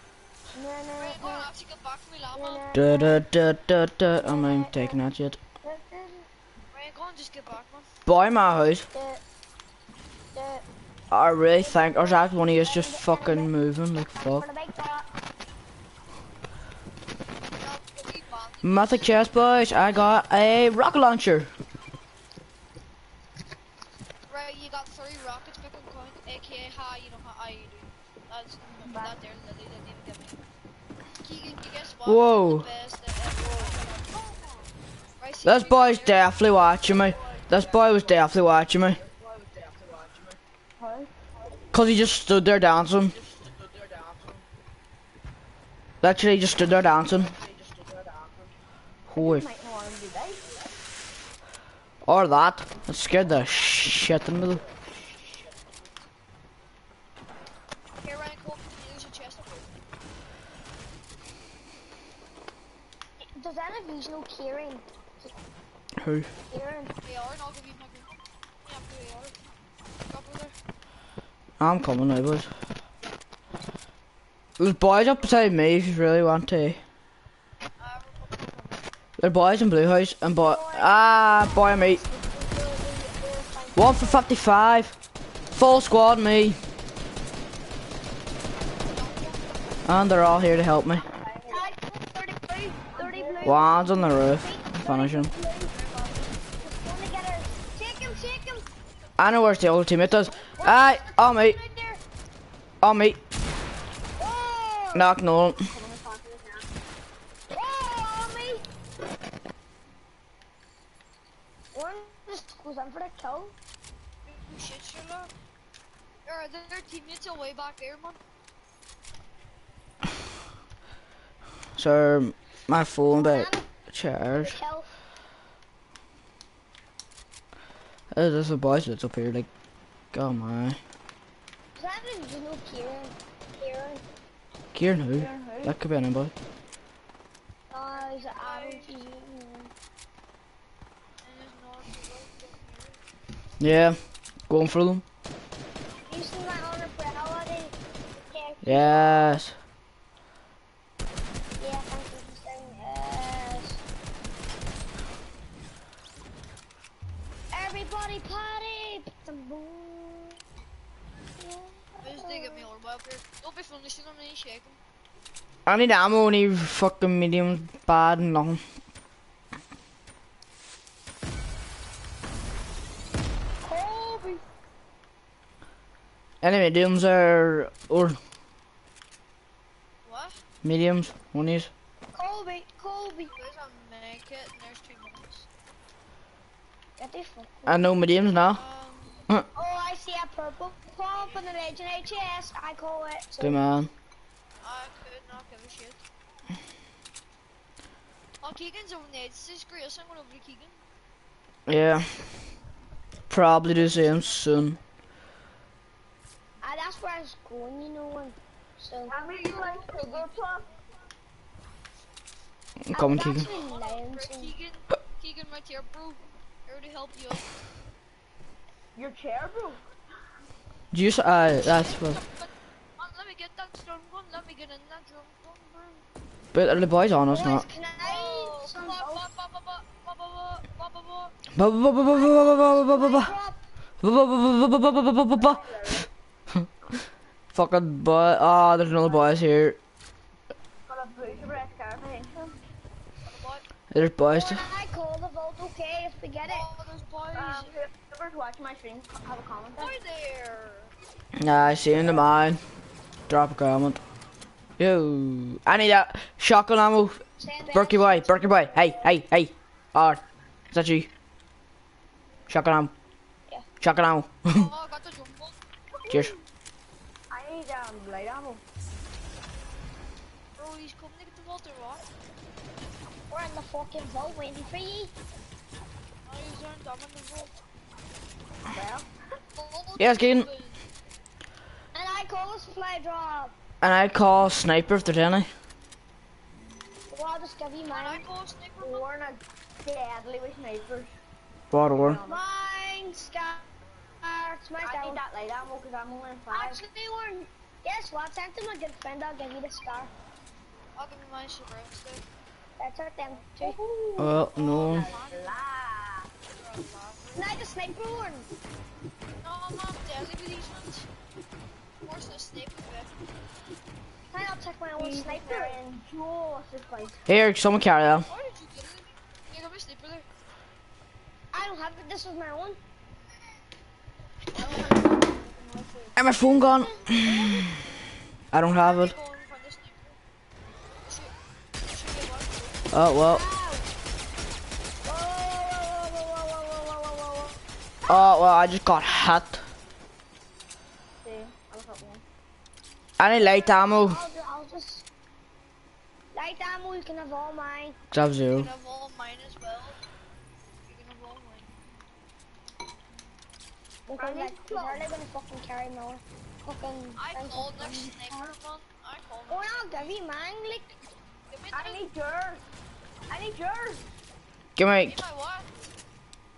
Da da da da da. I'm not even taking that yet. Boy, my house. I really think or that one of is just fucking moving like fuck. Mother chest, boys. I got a rocket launcher. Right, you got three rockets, coin, aka how you know how I do. That's there, Whoa. That This boy's definitely watching me. This boy was definitely watching me. Cause he just stood there dancing. Literally just stood there dancing. Holy that. Or that. It scared the shit out of me. Here, Ryan, Cole, can you use your chest? Does any of you know Kieran? Who? Kieran. AR, and I'll give you my gun. Yeah, I'm good AR. Drop over. I'm coming now, boys. There's boys up beside me if you really want to. We're coming, we're coming. There's boys in Blue House and boy. Ah, boy, mate. One for 55. Full squad, me. And they're all here to help me. One's on the roof. Finish him. I know where the old teammate does. Aye, on me. On me. Knock no one. Was on for a kill? You shit, Shula. Or their teammates are back there, man. So, my phone back charged. Oh, there's a boy that's up here, like, oh my. Does you know Kieran? Kieran? Kieran who? Kieran who? That could be anybody. Yeah, going for them. Yes. Just me or up here. Don't be finishing on any shaking. I need ammo, I need fucking medium, bad, and nothing. Kobe! Any mediums are, or What? mediums, one is. Kobe! Kobe! There's a med kit and there's two minutes. Get this fuck. I know mediums now. Um, Oh, I see a purple pump in the Legend HS. I call it. So Good man. I could not give a shit. Oh, Keegan's over there. This is great. I'm going over to Keegan. Yeah. Probably do the same soon. Ah, that's where I was going, you know. And so I mean, you like sugar plum? I'm coming, I Keegan. was actually lying, Right, so- Keegan. Keegan right here, bro. Here to help you out. Your chair, bro. Juice, uh, that's what. Oh, let me get that storm gun, let me get that drum gun, bro. But the boy's on us not. (laughs) Fucking boy. Ah, there's another boys here. There's boys. I call the vote okay if we get it. All those boys. Um, whoever's watching my stream, have a comment. There. Boy there. Nah, I see in the mine. Drop a comment. Yo, I need that shotgun ammo. Send it. Berkey boy, Berkey boy. Hey, hey, hey. Art, is that you? Shotgun ammo. Yeah. Shotgun ammo. (laughs) Oh, I got the drum. Cheers. I need um light ammo. Bro, he's coming to get the Walter Rock. We're in the fucking vote, waiting for you. Now he's on dumb in the vault. Well, Oh, Yes, Keegan. Nicholas fly drop. And I'd call sniper if they're deadly. Well, I'll just give you mine. We're not deadly with sniper. Bottle war. Mine starts my I down. need that light ammo because I'm only five. Actually, we're... Guess what? Send to my good friend, I'll give you the scar. I'll give you my sniper. That's our them too. Well, no. And I just sniper one. No, I'm not deadly with these ones more so sniper Can I'll my own sniper and someone carry did you get it? You got my sniper there. I don't have it. This was my own. And my phone gone. I don't have it. Oh well. Oh well, I just got hit. I need light ammo. I'll, ju- I'll just. Light ammo, you can have all mine. Grab You can have all mine as well. You can have all mine. Because like, he's hardly gonna fucking carry more. Fucking. I called that. sniper, man. I called Oh, I'll give you mine, like. Give me I need yours. I need yours. Give me Give my what?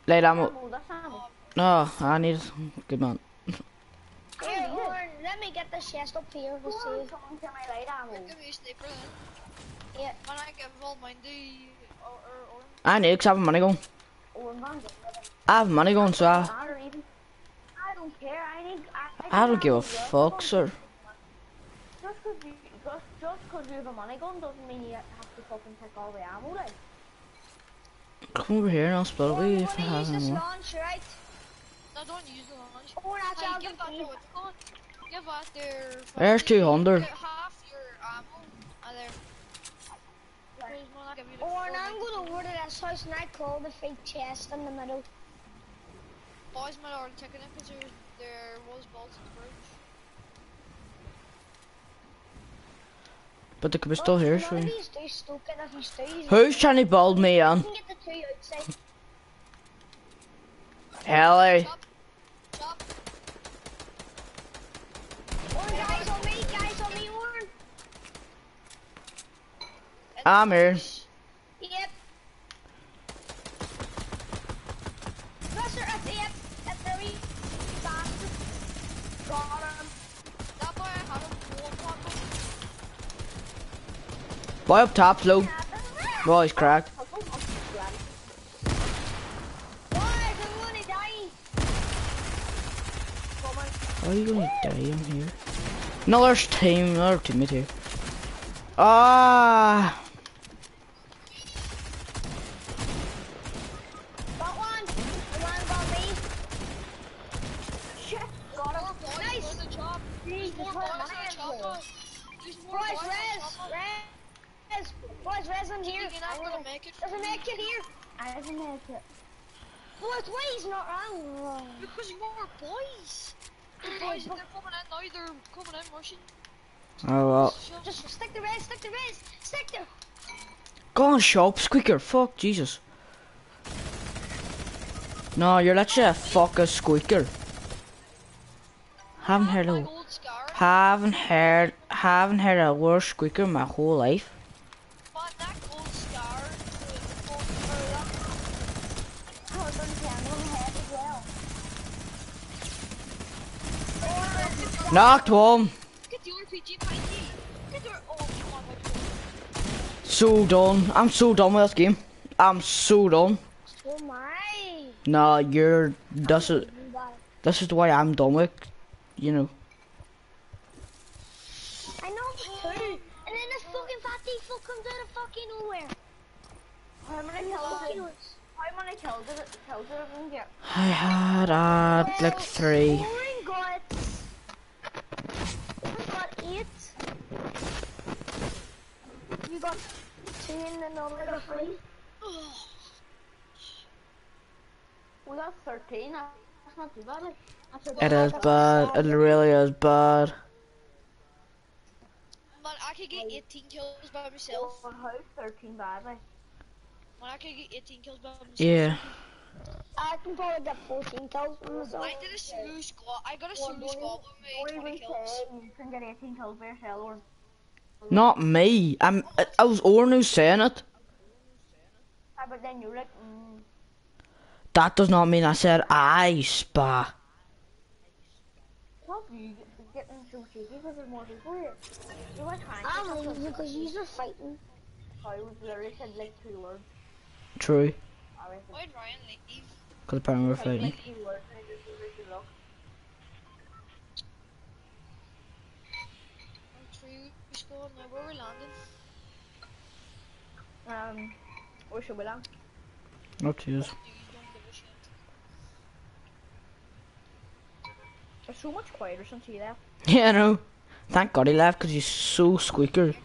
light ammo. No, I need. Good man. Here, Warren, let me get the chest up here to Someone see. come to my light ammo. Give me a sniper then. Yeah. Man, I give all mine to or or or. I need because I have money oh, going. I have money going, so I, I don't even. I don't care. I need. I, I don't give a fuck, sir. Just because you just just because you have a money gun doesn't mean you have to fucking take all the ammo. Like. Come over here and I'll split it with you you if I wanna have use this any more. launch, right? No, don't use the launch. There's two hundred. Half your ammo and their or an angle over to this house and I call the fake chest in the middle. Boys might already taken it because there, there was balls in the bridge. But they could be still here, so... Who's trying to build me on? Ellie! Eh? I'm here. Yep. Professor at the end, at the very. Got him. That boy had a wall Boy up top, slow. Well, he's cracked. Are oh, you gonna die in here? No, there's team, another teammate here. Ah! Got one. Shit. Got him. Nice. Boys, res, res, boys, res, I'm here. You're not gonna make it. There's a med kit here. I have a med kit. Boys, why he's not out? Because you are boys. The boys, they're coming in now. They're coming in rushing. oh well. Just stick the res, stick the res, stick the. Go on, shop, squeaker. Fuck, Jesus. No, you're literally a fucking squeaker. Haven't heard a haven't heard haven't heard a worse squeaker in my whole life. Man, that gold scar. The, the gold, or that Oh, it's on the camera on the head as well. Knocked one. Get the RPG piney. Get your oh come on, my So done. I'm so done with this game. I'm so done. Oh my. Nah, you're this is this is the way I'm done with. You know. I know too. And then this fucking fatty fuck comes out of fucking nowhere. How many kills Fucking did was- How many kills did it kills did everyone get? I had uh, like Well, three. Warren got. Warren got eight. You got two and another got three. We got 13. That's not too bad. Like. That's It bad. It really is bad. Man, I could get 18 kills by myself. Well, how 13 bad? Like. Man, I could get 18 kills by myself. Yeah. I can probably get 14 kills with myself. I did a solo squad. I got a solo squad with me, Or 20 kills. you can get 18 kills by yourself or Not me. I'm. I, I was Orn who's saying it. Ah, but then you're like, mm, That does not mean I said I spa. Stop you get- getting so cheeky because there's more people here. You were trying I'm to leaving because you're fighting. I was literally said like two words. True. Why'd Ryan leave? Because apparently we're fighting. like two words and I just was like, look. I'm three we scored now. Where we landing? Um, where should we land? Up to yous. You don't give a. It's so much quieter since he left. (laughs) Yeah, I know. Thank God he left because he's so squeaker. Go to,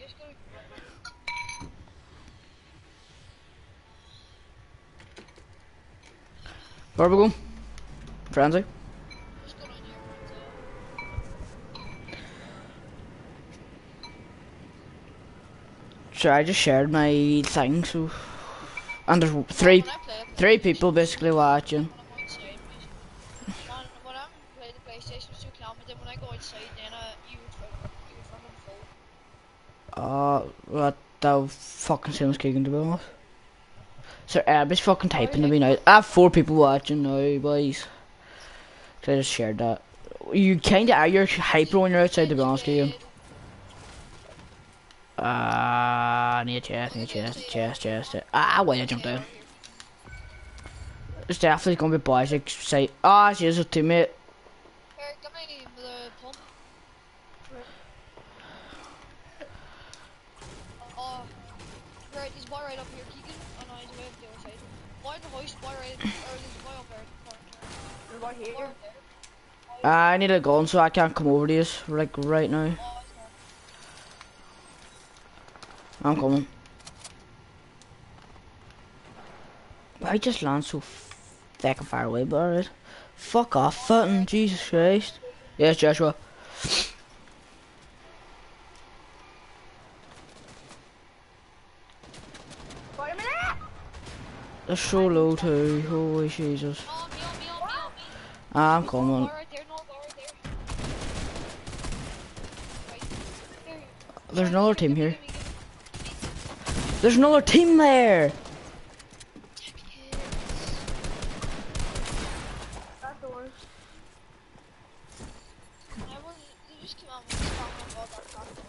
just go to. Where we go? Frenzy? So I just shared my thing, so... And there's three, three people basically watching. uh, what the fucking sounds kicking to be honest. So everybody's fucking typing to me now. I have four people watching now, boys. So I just shared that. You kinda are, you're hyper when you're outside to be honest with you. Uh, need a chest, need a chest, chest, chest. Ah, wait, I jumped down. It's definitely gonna be boys like say, ah, she's a teammate. Here, give me Here. there. I need a gun so I can't come over to you, like right now. I'm coming. I just land so fucking far away, but alright. Fuck off, fucking Jesus Christ. Yes, Joshua. Wait a minute! They're so low too. Holy Jesus. I'm Boy coming. right there, no, right there. Right. There's another team here. give me, give me. There's another team there. That's doors. I was, they just came out with this back and got that back door.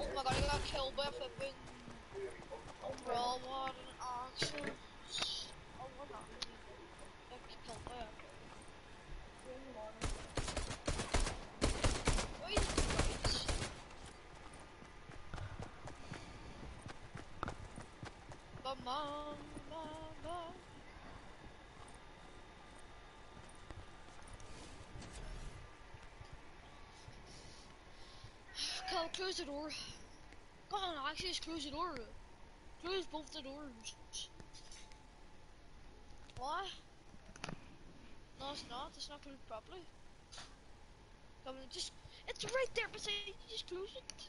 Oh my god, I got killed by a flipping umbrella one and axles. Oh, what happened? I got killed by a Why is it right? Bum, bum. Cal, close the door. Come on, actually, just close the door. Close both the doors. What? No, it's not. It's not closed properly. Come on, just. It's right there beside you. Just close it.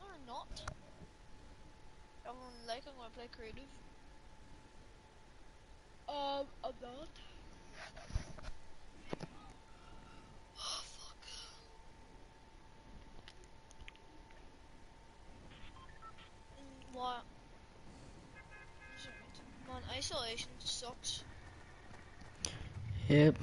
Or not. Come on, like, I'm gonna play creative. Um, I'm not. Oh, fuck. Mm, What? Man, isolation sucks. Yep.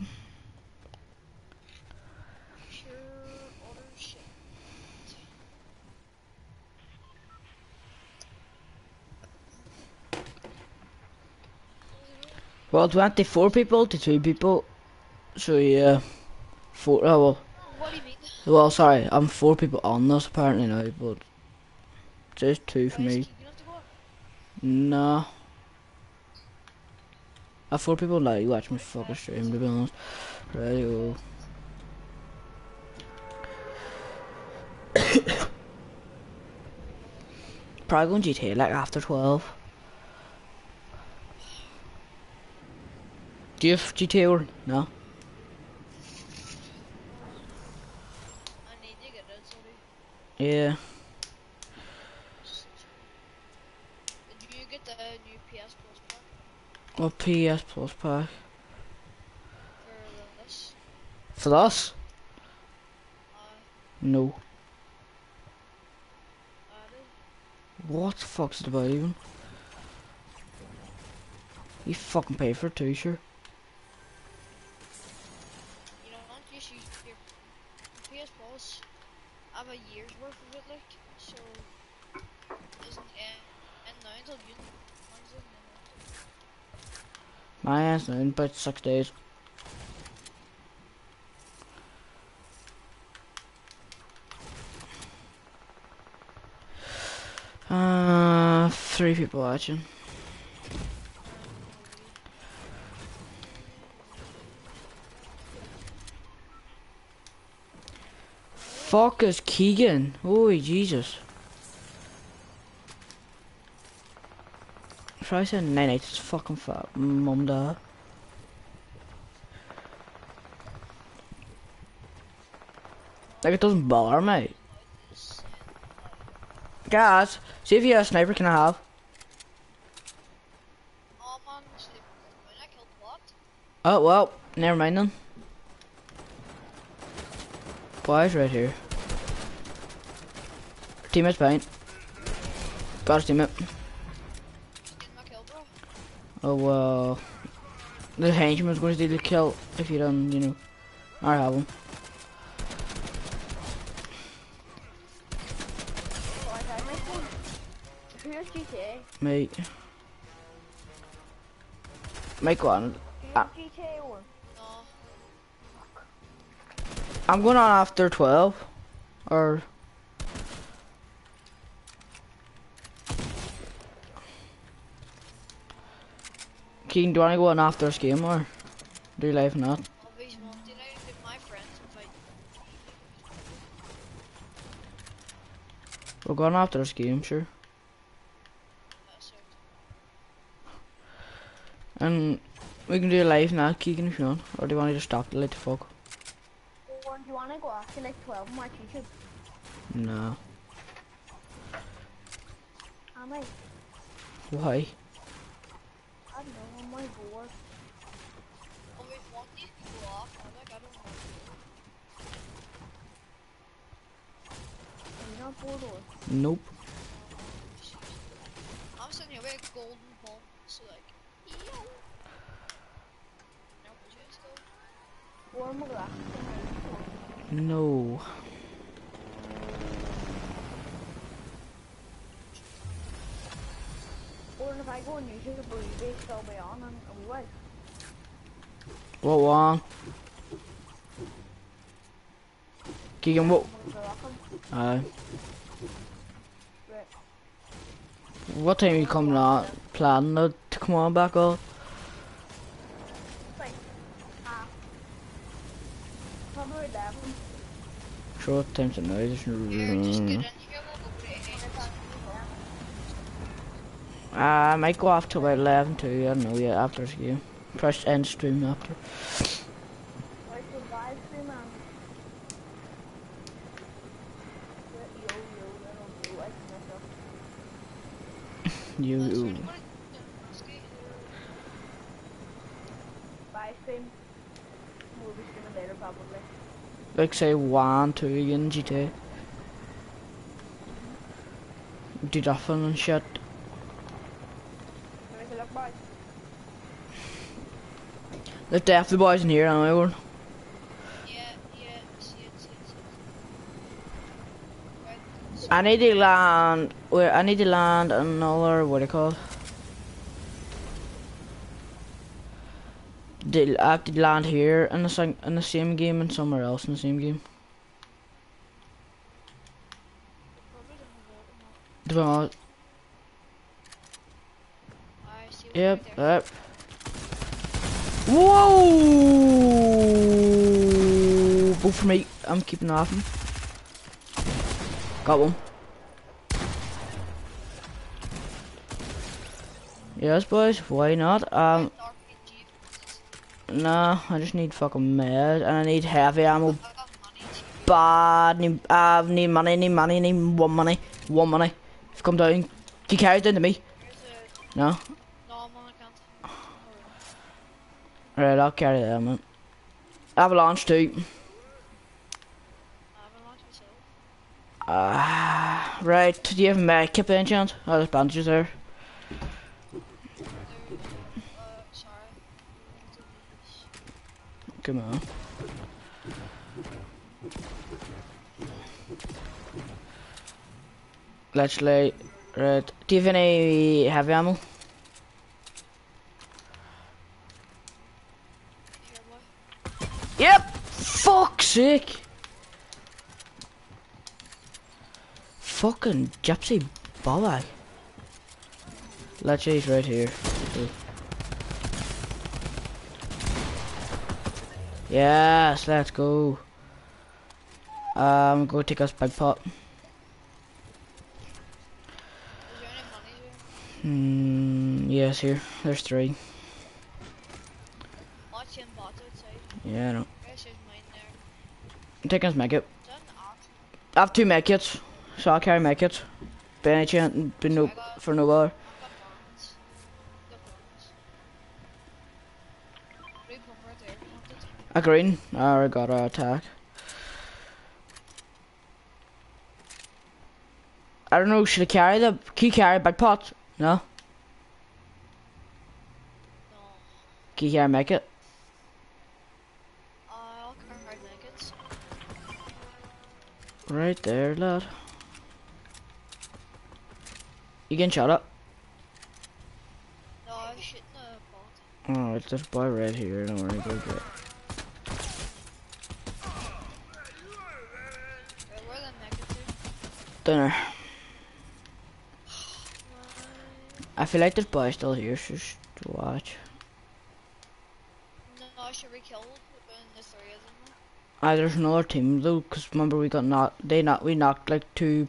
Well, 24 people to 2 people. So yeah. 4, oh well. What do you mean? Well, sorry, I'm 4 people on this apparently now, but. Just 2 for me. Keegan have to go? Nah. I have 4 people now, you watch me fucking stream to be honest. Ready, go. (coughs) Probably going GTA like after 12. Do you have GTA or no? Yeah. Did you get the new PS Plus pack What PS Plus pack? for this? For us? Uh, No. What the fuck's it about even? You fucking pay for it too, sure. You know, don't just use your PS Plus. I have a year's worth of it, like, so isn't it? And now until June, My ass in about six days. (sighs) Uh, three people watching. Fuck is Keegan? Holy Jesus. If I said nine eight, it's fucking fat. Mum dad. Like it doesn't bother me. Guys, see if you have a sniper can I have? oh? Oh well, never mind then. Boys right here. Got his teammate. Just getting my kill, bro. Oh well. The henchman's going to steal the kill if you don't, you know. I have him. Mate. Make one. Ah. I'm going on after 12. Or. Keegan, do you want to go on after this game or do you live not? Always wanted I get my friends and fight. We're going after this game, sure. And we can do a live now, Keegan, if you want. Or do you want to just stop the late fuck? Or do you want to go after like 12 on my YouTube? No. Am I? Why? I don't know, I'm my bored. Always want these people off. I'm like, I don't know. Are you not bored or? Nope. I'm sitting here with a golden pump, so like, yeah. No, just go. Or am I glasses? No. If I go on YouTube, will you be still be on and will? What one? Keegan, what? Uh, what time you coming out? Planning to come on back up? Like half. Probably 11. Sure, time's? Just- Here, just get in here, we'll go play a game. Uh, Uh, I might go off till about 11 too, I don't know yet, after this game. Press end stream after. Like the stream and yo yo little yo I can myself You. That's what I'm gonna do. Skate. live stream. We'll be streaming later probably. Like say 1, 2 again, GTA. Do nothing and shit. Let me look boys. There's definitely boys in here anyway, we're- Yeah, yeah, see it, see it, see it. I need to land. Where I need to land another. What do you call I have to land here in the same in the same game and somewhere else in the same game. probably don't have water now. Do I Yep. Yep. Whoa! Both for me. I'm keeping off him. Got one. Yes, boys. Why not? Um. Nah, I just need fucking med and I need heavy ammo bad. Need, I need money, need money, need one money, one money. If come down, you carry it down to me? No? no, man, I can't. Alright, I'll carry that, man. Avalanche too. Myself. Ah. Right, do you have my kip by any chance? Oh, there's bandages there. Uh. Come on. Let's lay. Right. Do you have any heavy ammo? Here, boy. Yep! Fuck's sake! Fucking gypsy ballbag. Let's he's right here. Yes, let's go. Um, go take us big pot. Hmm, yes, here. There's three. Watch him bot outside. Yeah, I know. Guess there's mine there. I'm taking us medkit. Is that an ox? I have two medkits, so I'll carry medkits. By any chance, but no, for no bother. I've got burns. Got burns. Blue pump right there. if you want it. A green. I got a attack. I don't know, should I carry the, you carry pots? No? No. You carry make it? Right there, lad. You getting shot at? No, I was shooting a. Oh, it's a boy right here, don't worry about it. Where, where are the maggots at? Don't know. Uh, I feel like this boy still here, so just watch. No, I should we kill when there's three of them? Ah, there's another team though, cause remember we got knocked, they knocked, we knocked like two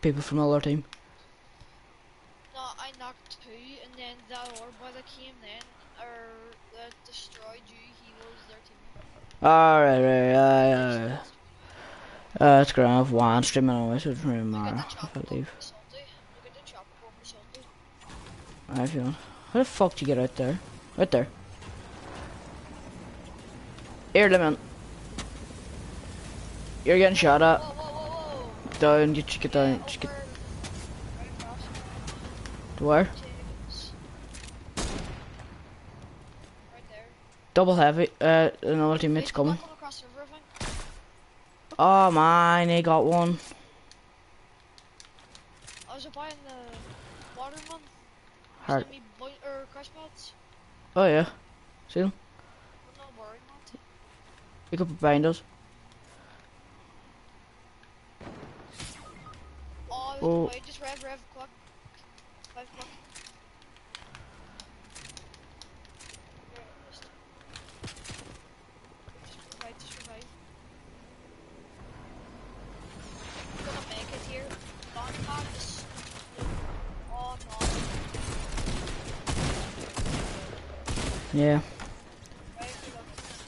people from another team. No, I knocked two, and then that other boy that came then, or that destroyed you, he was their team. Alright, right, yeah, yeah. Uh, it's grand, I have one streaming away, so it doesn't really matter at the chopper if I leave. Sunday. Look at the chopper over Sunday. I feel. How the fuck do you get out there? Right there. Here, Lemon. You're getting shot at. Whoa, whoa, whoa! Down, get, get down, just get over- right across. to where? Right. Double heavy, uh, another teammate's coming. come on, across the river, I. Oh man, they got one. I was buying the waterman. Hard. Send me boy or crash pads. Oh yeah. See them? I'm not worried, not. You could put behind us. Oh, there's the way. Just rev, rev, clock. Five clock. Here, just- Just revive, just revive. I'm gonna make it here. Launch pad is. No. Yeah.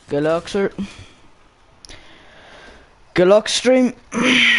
Good luck, sir. Good luck, stream. (clears throat)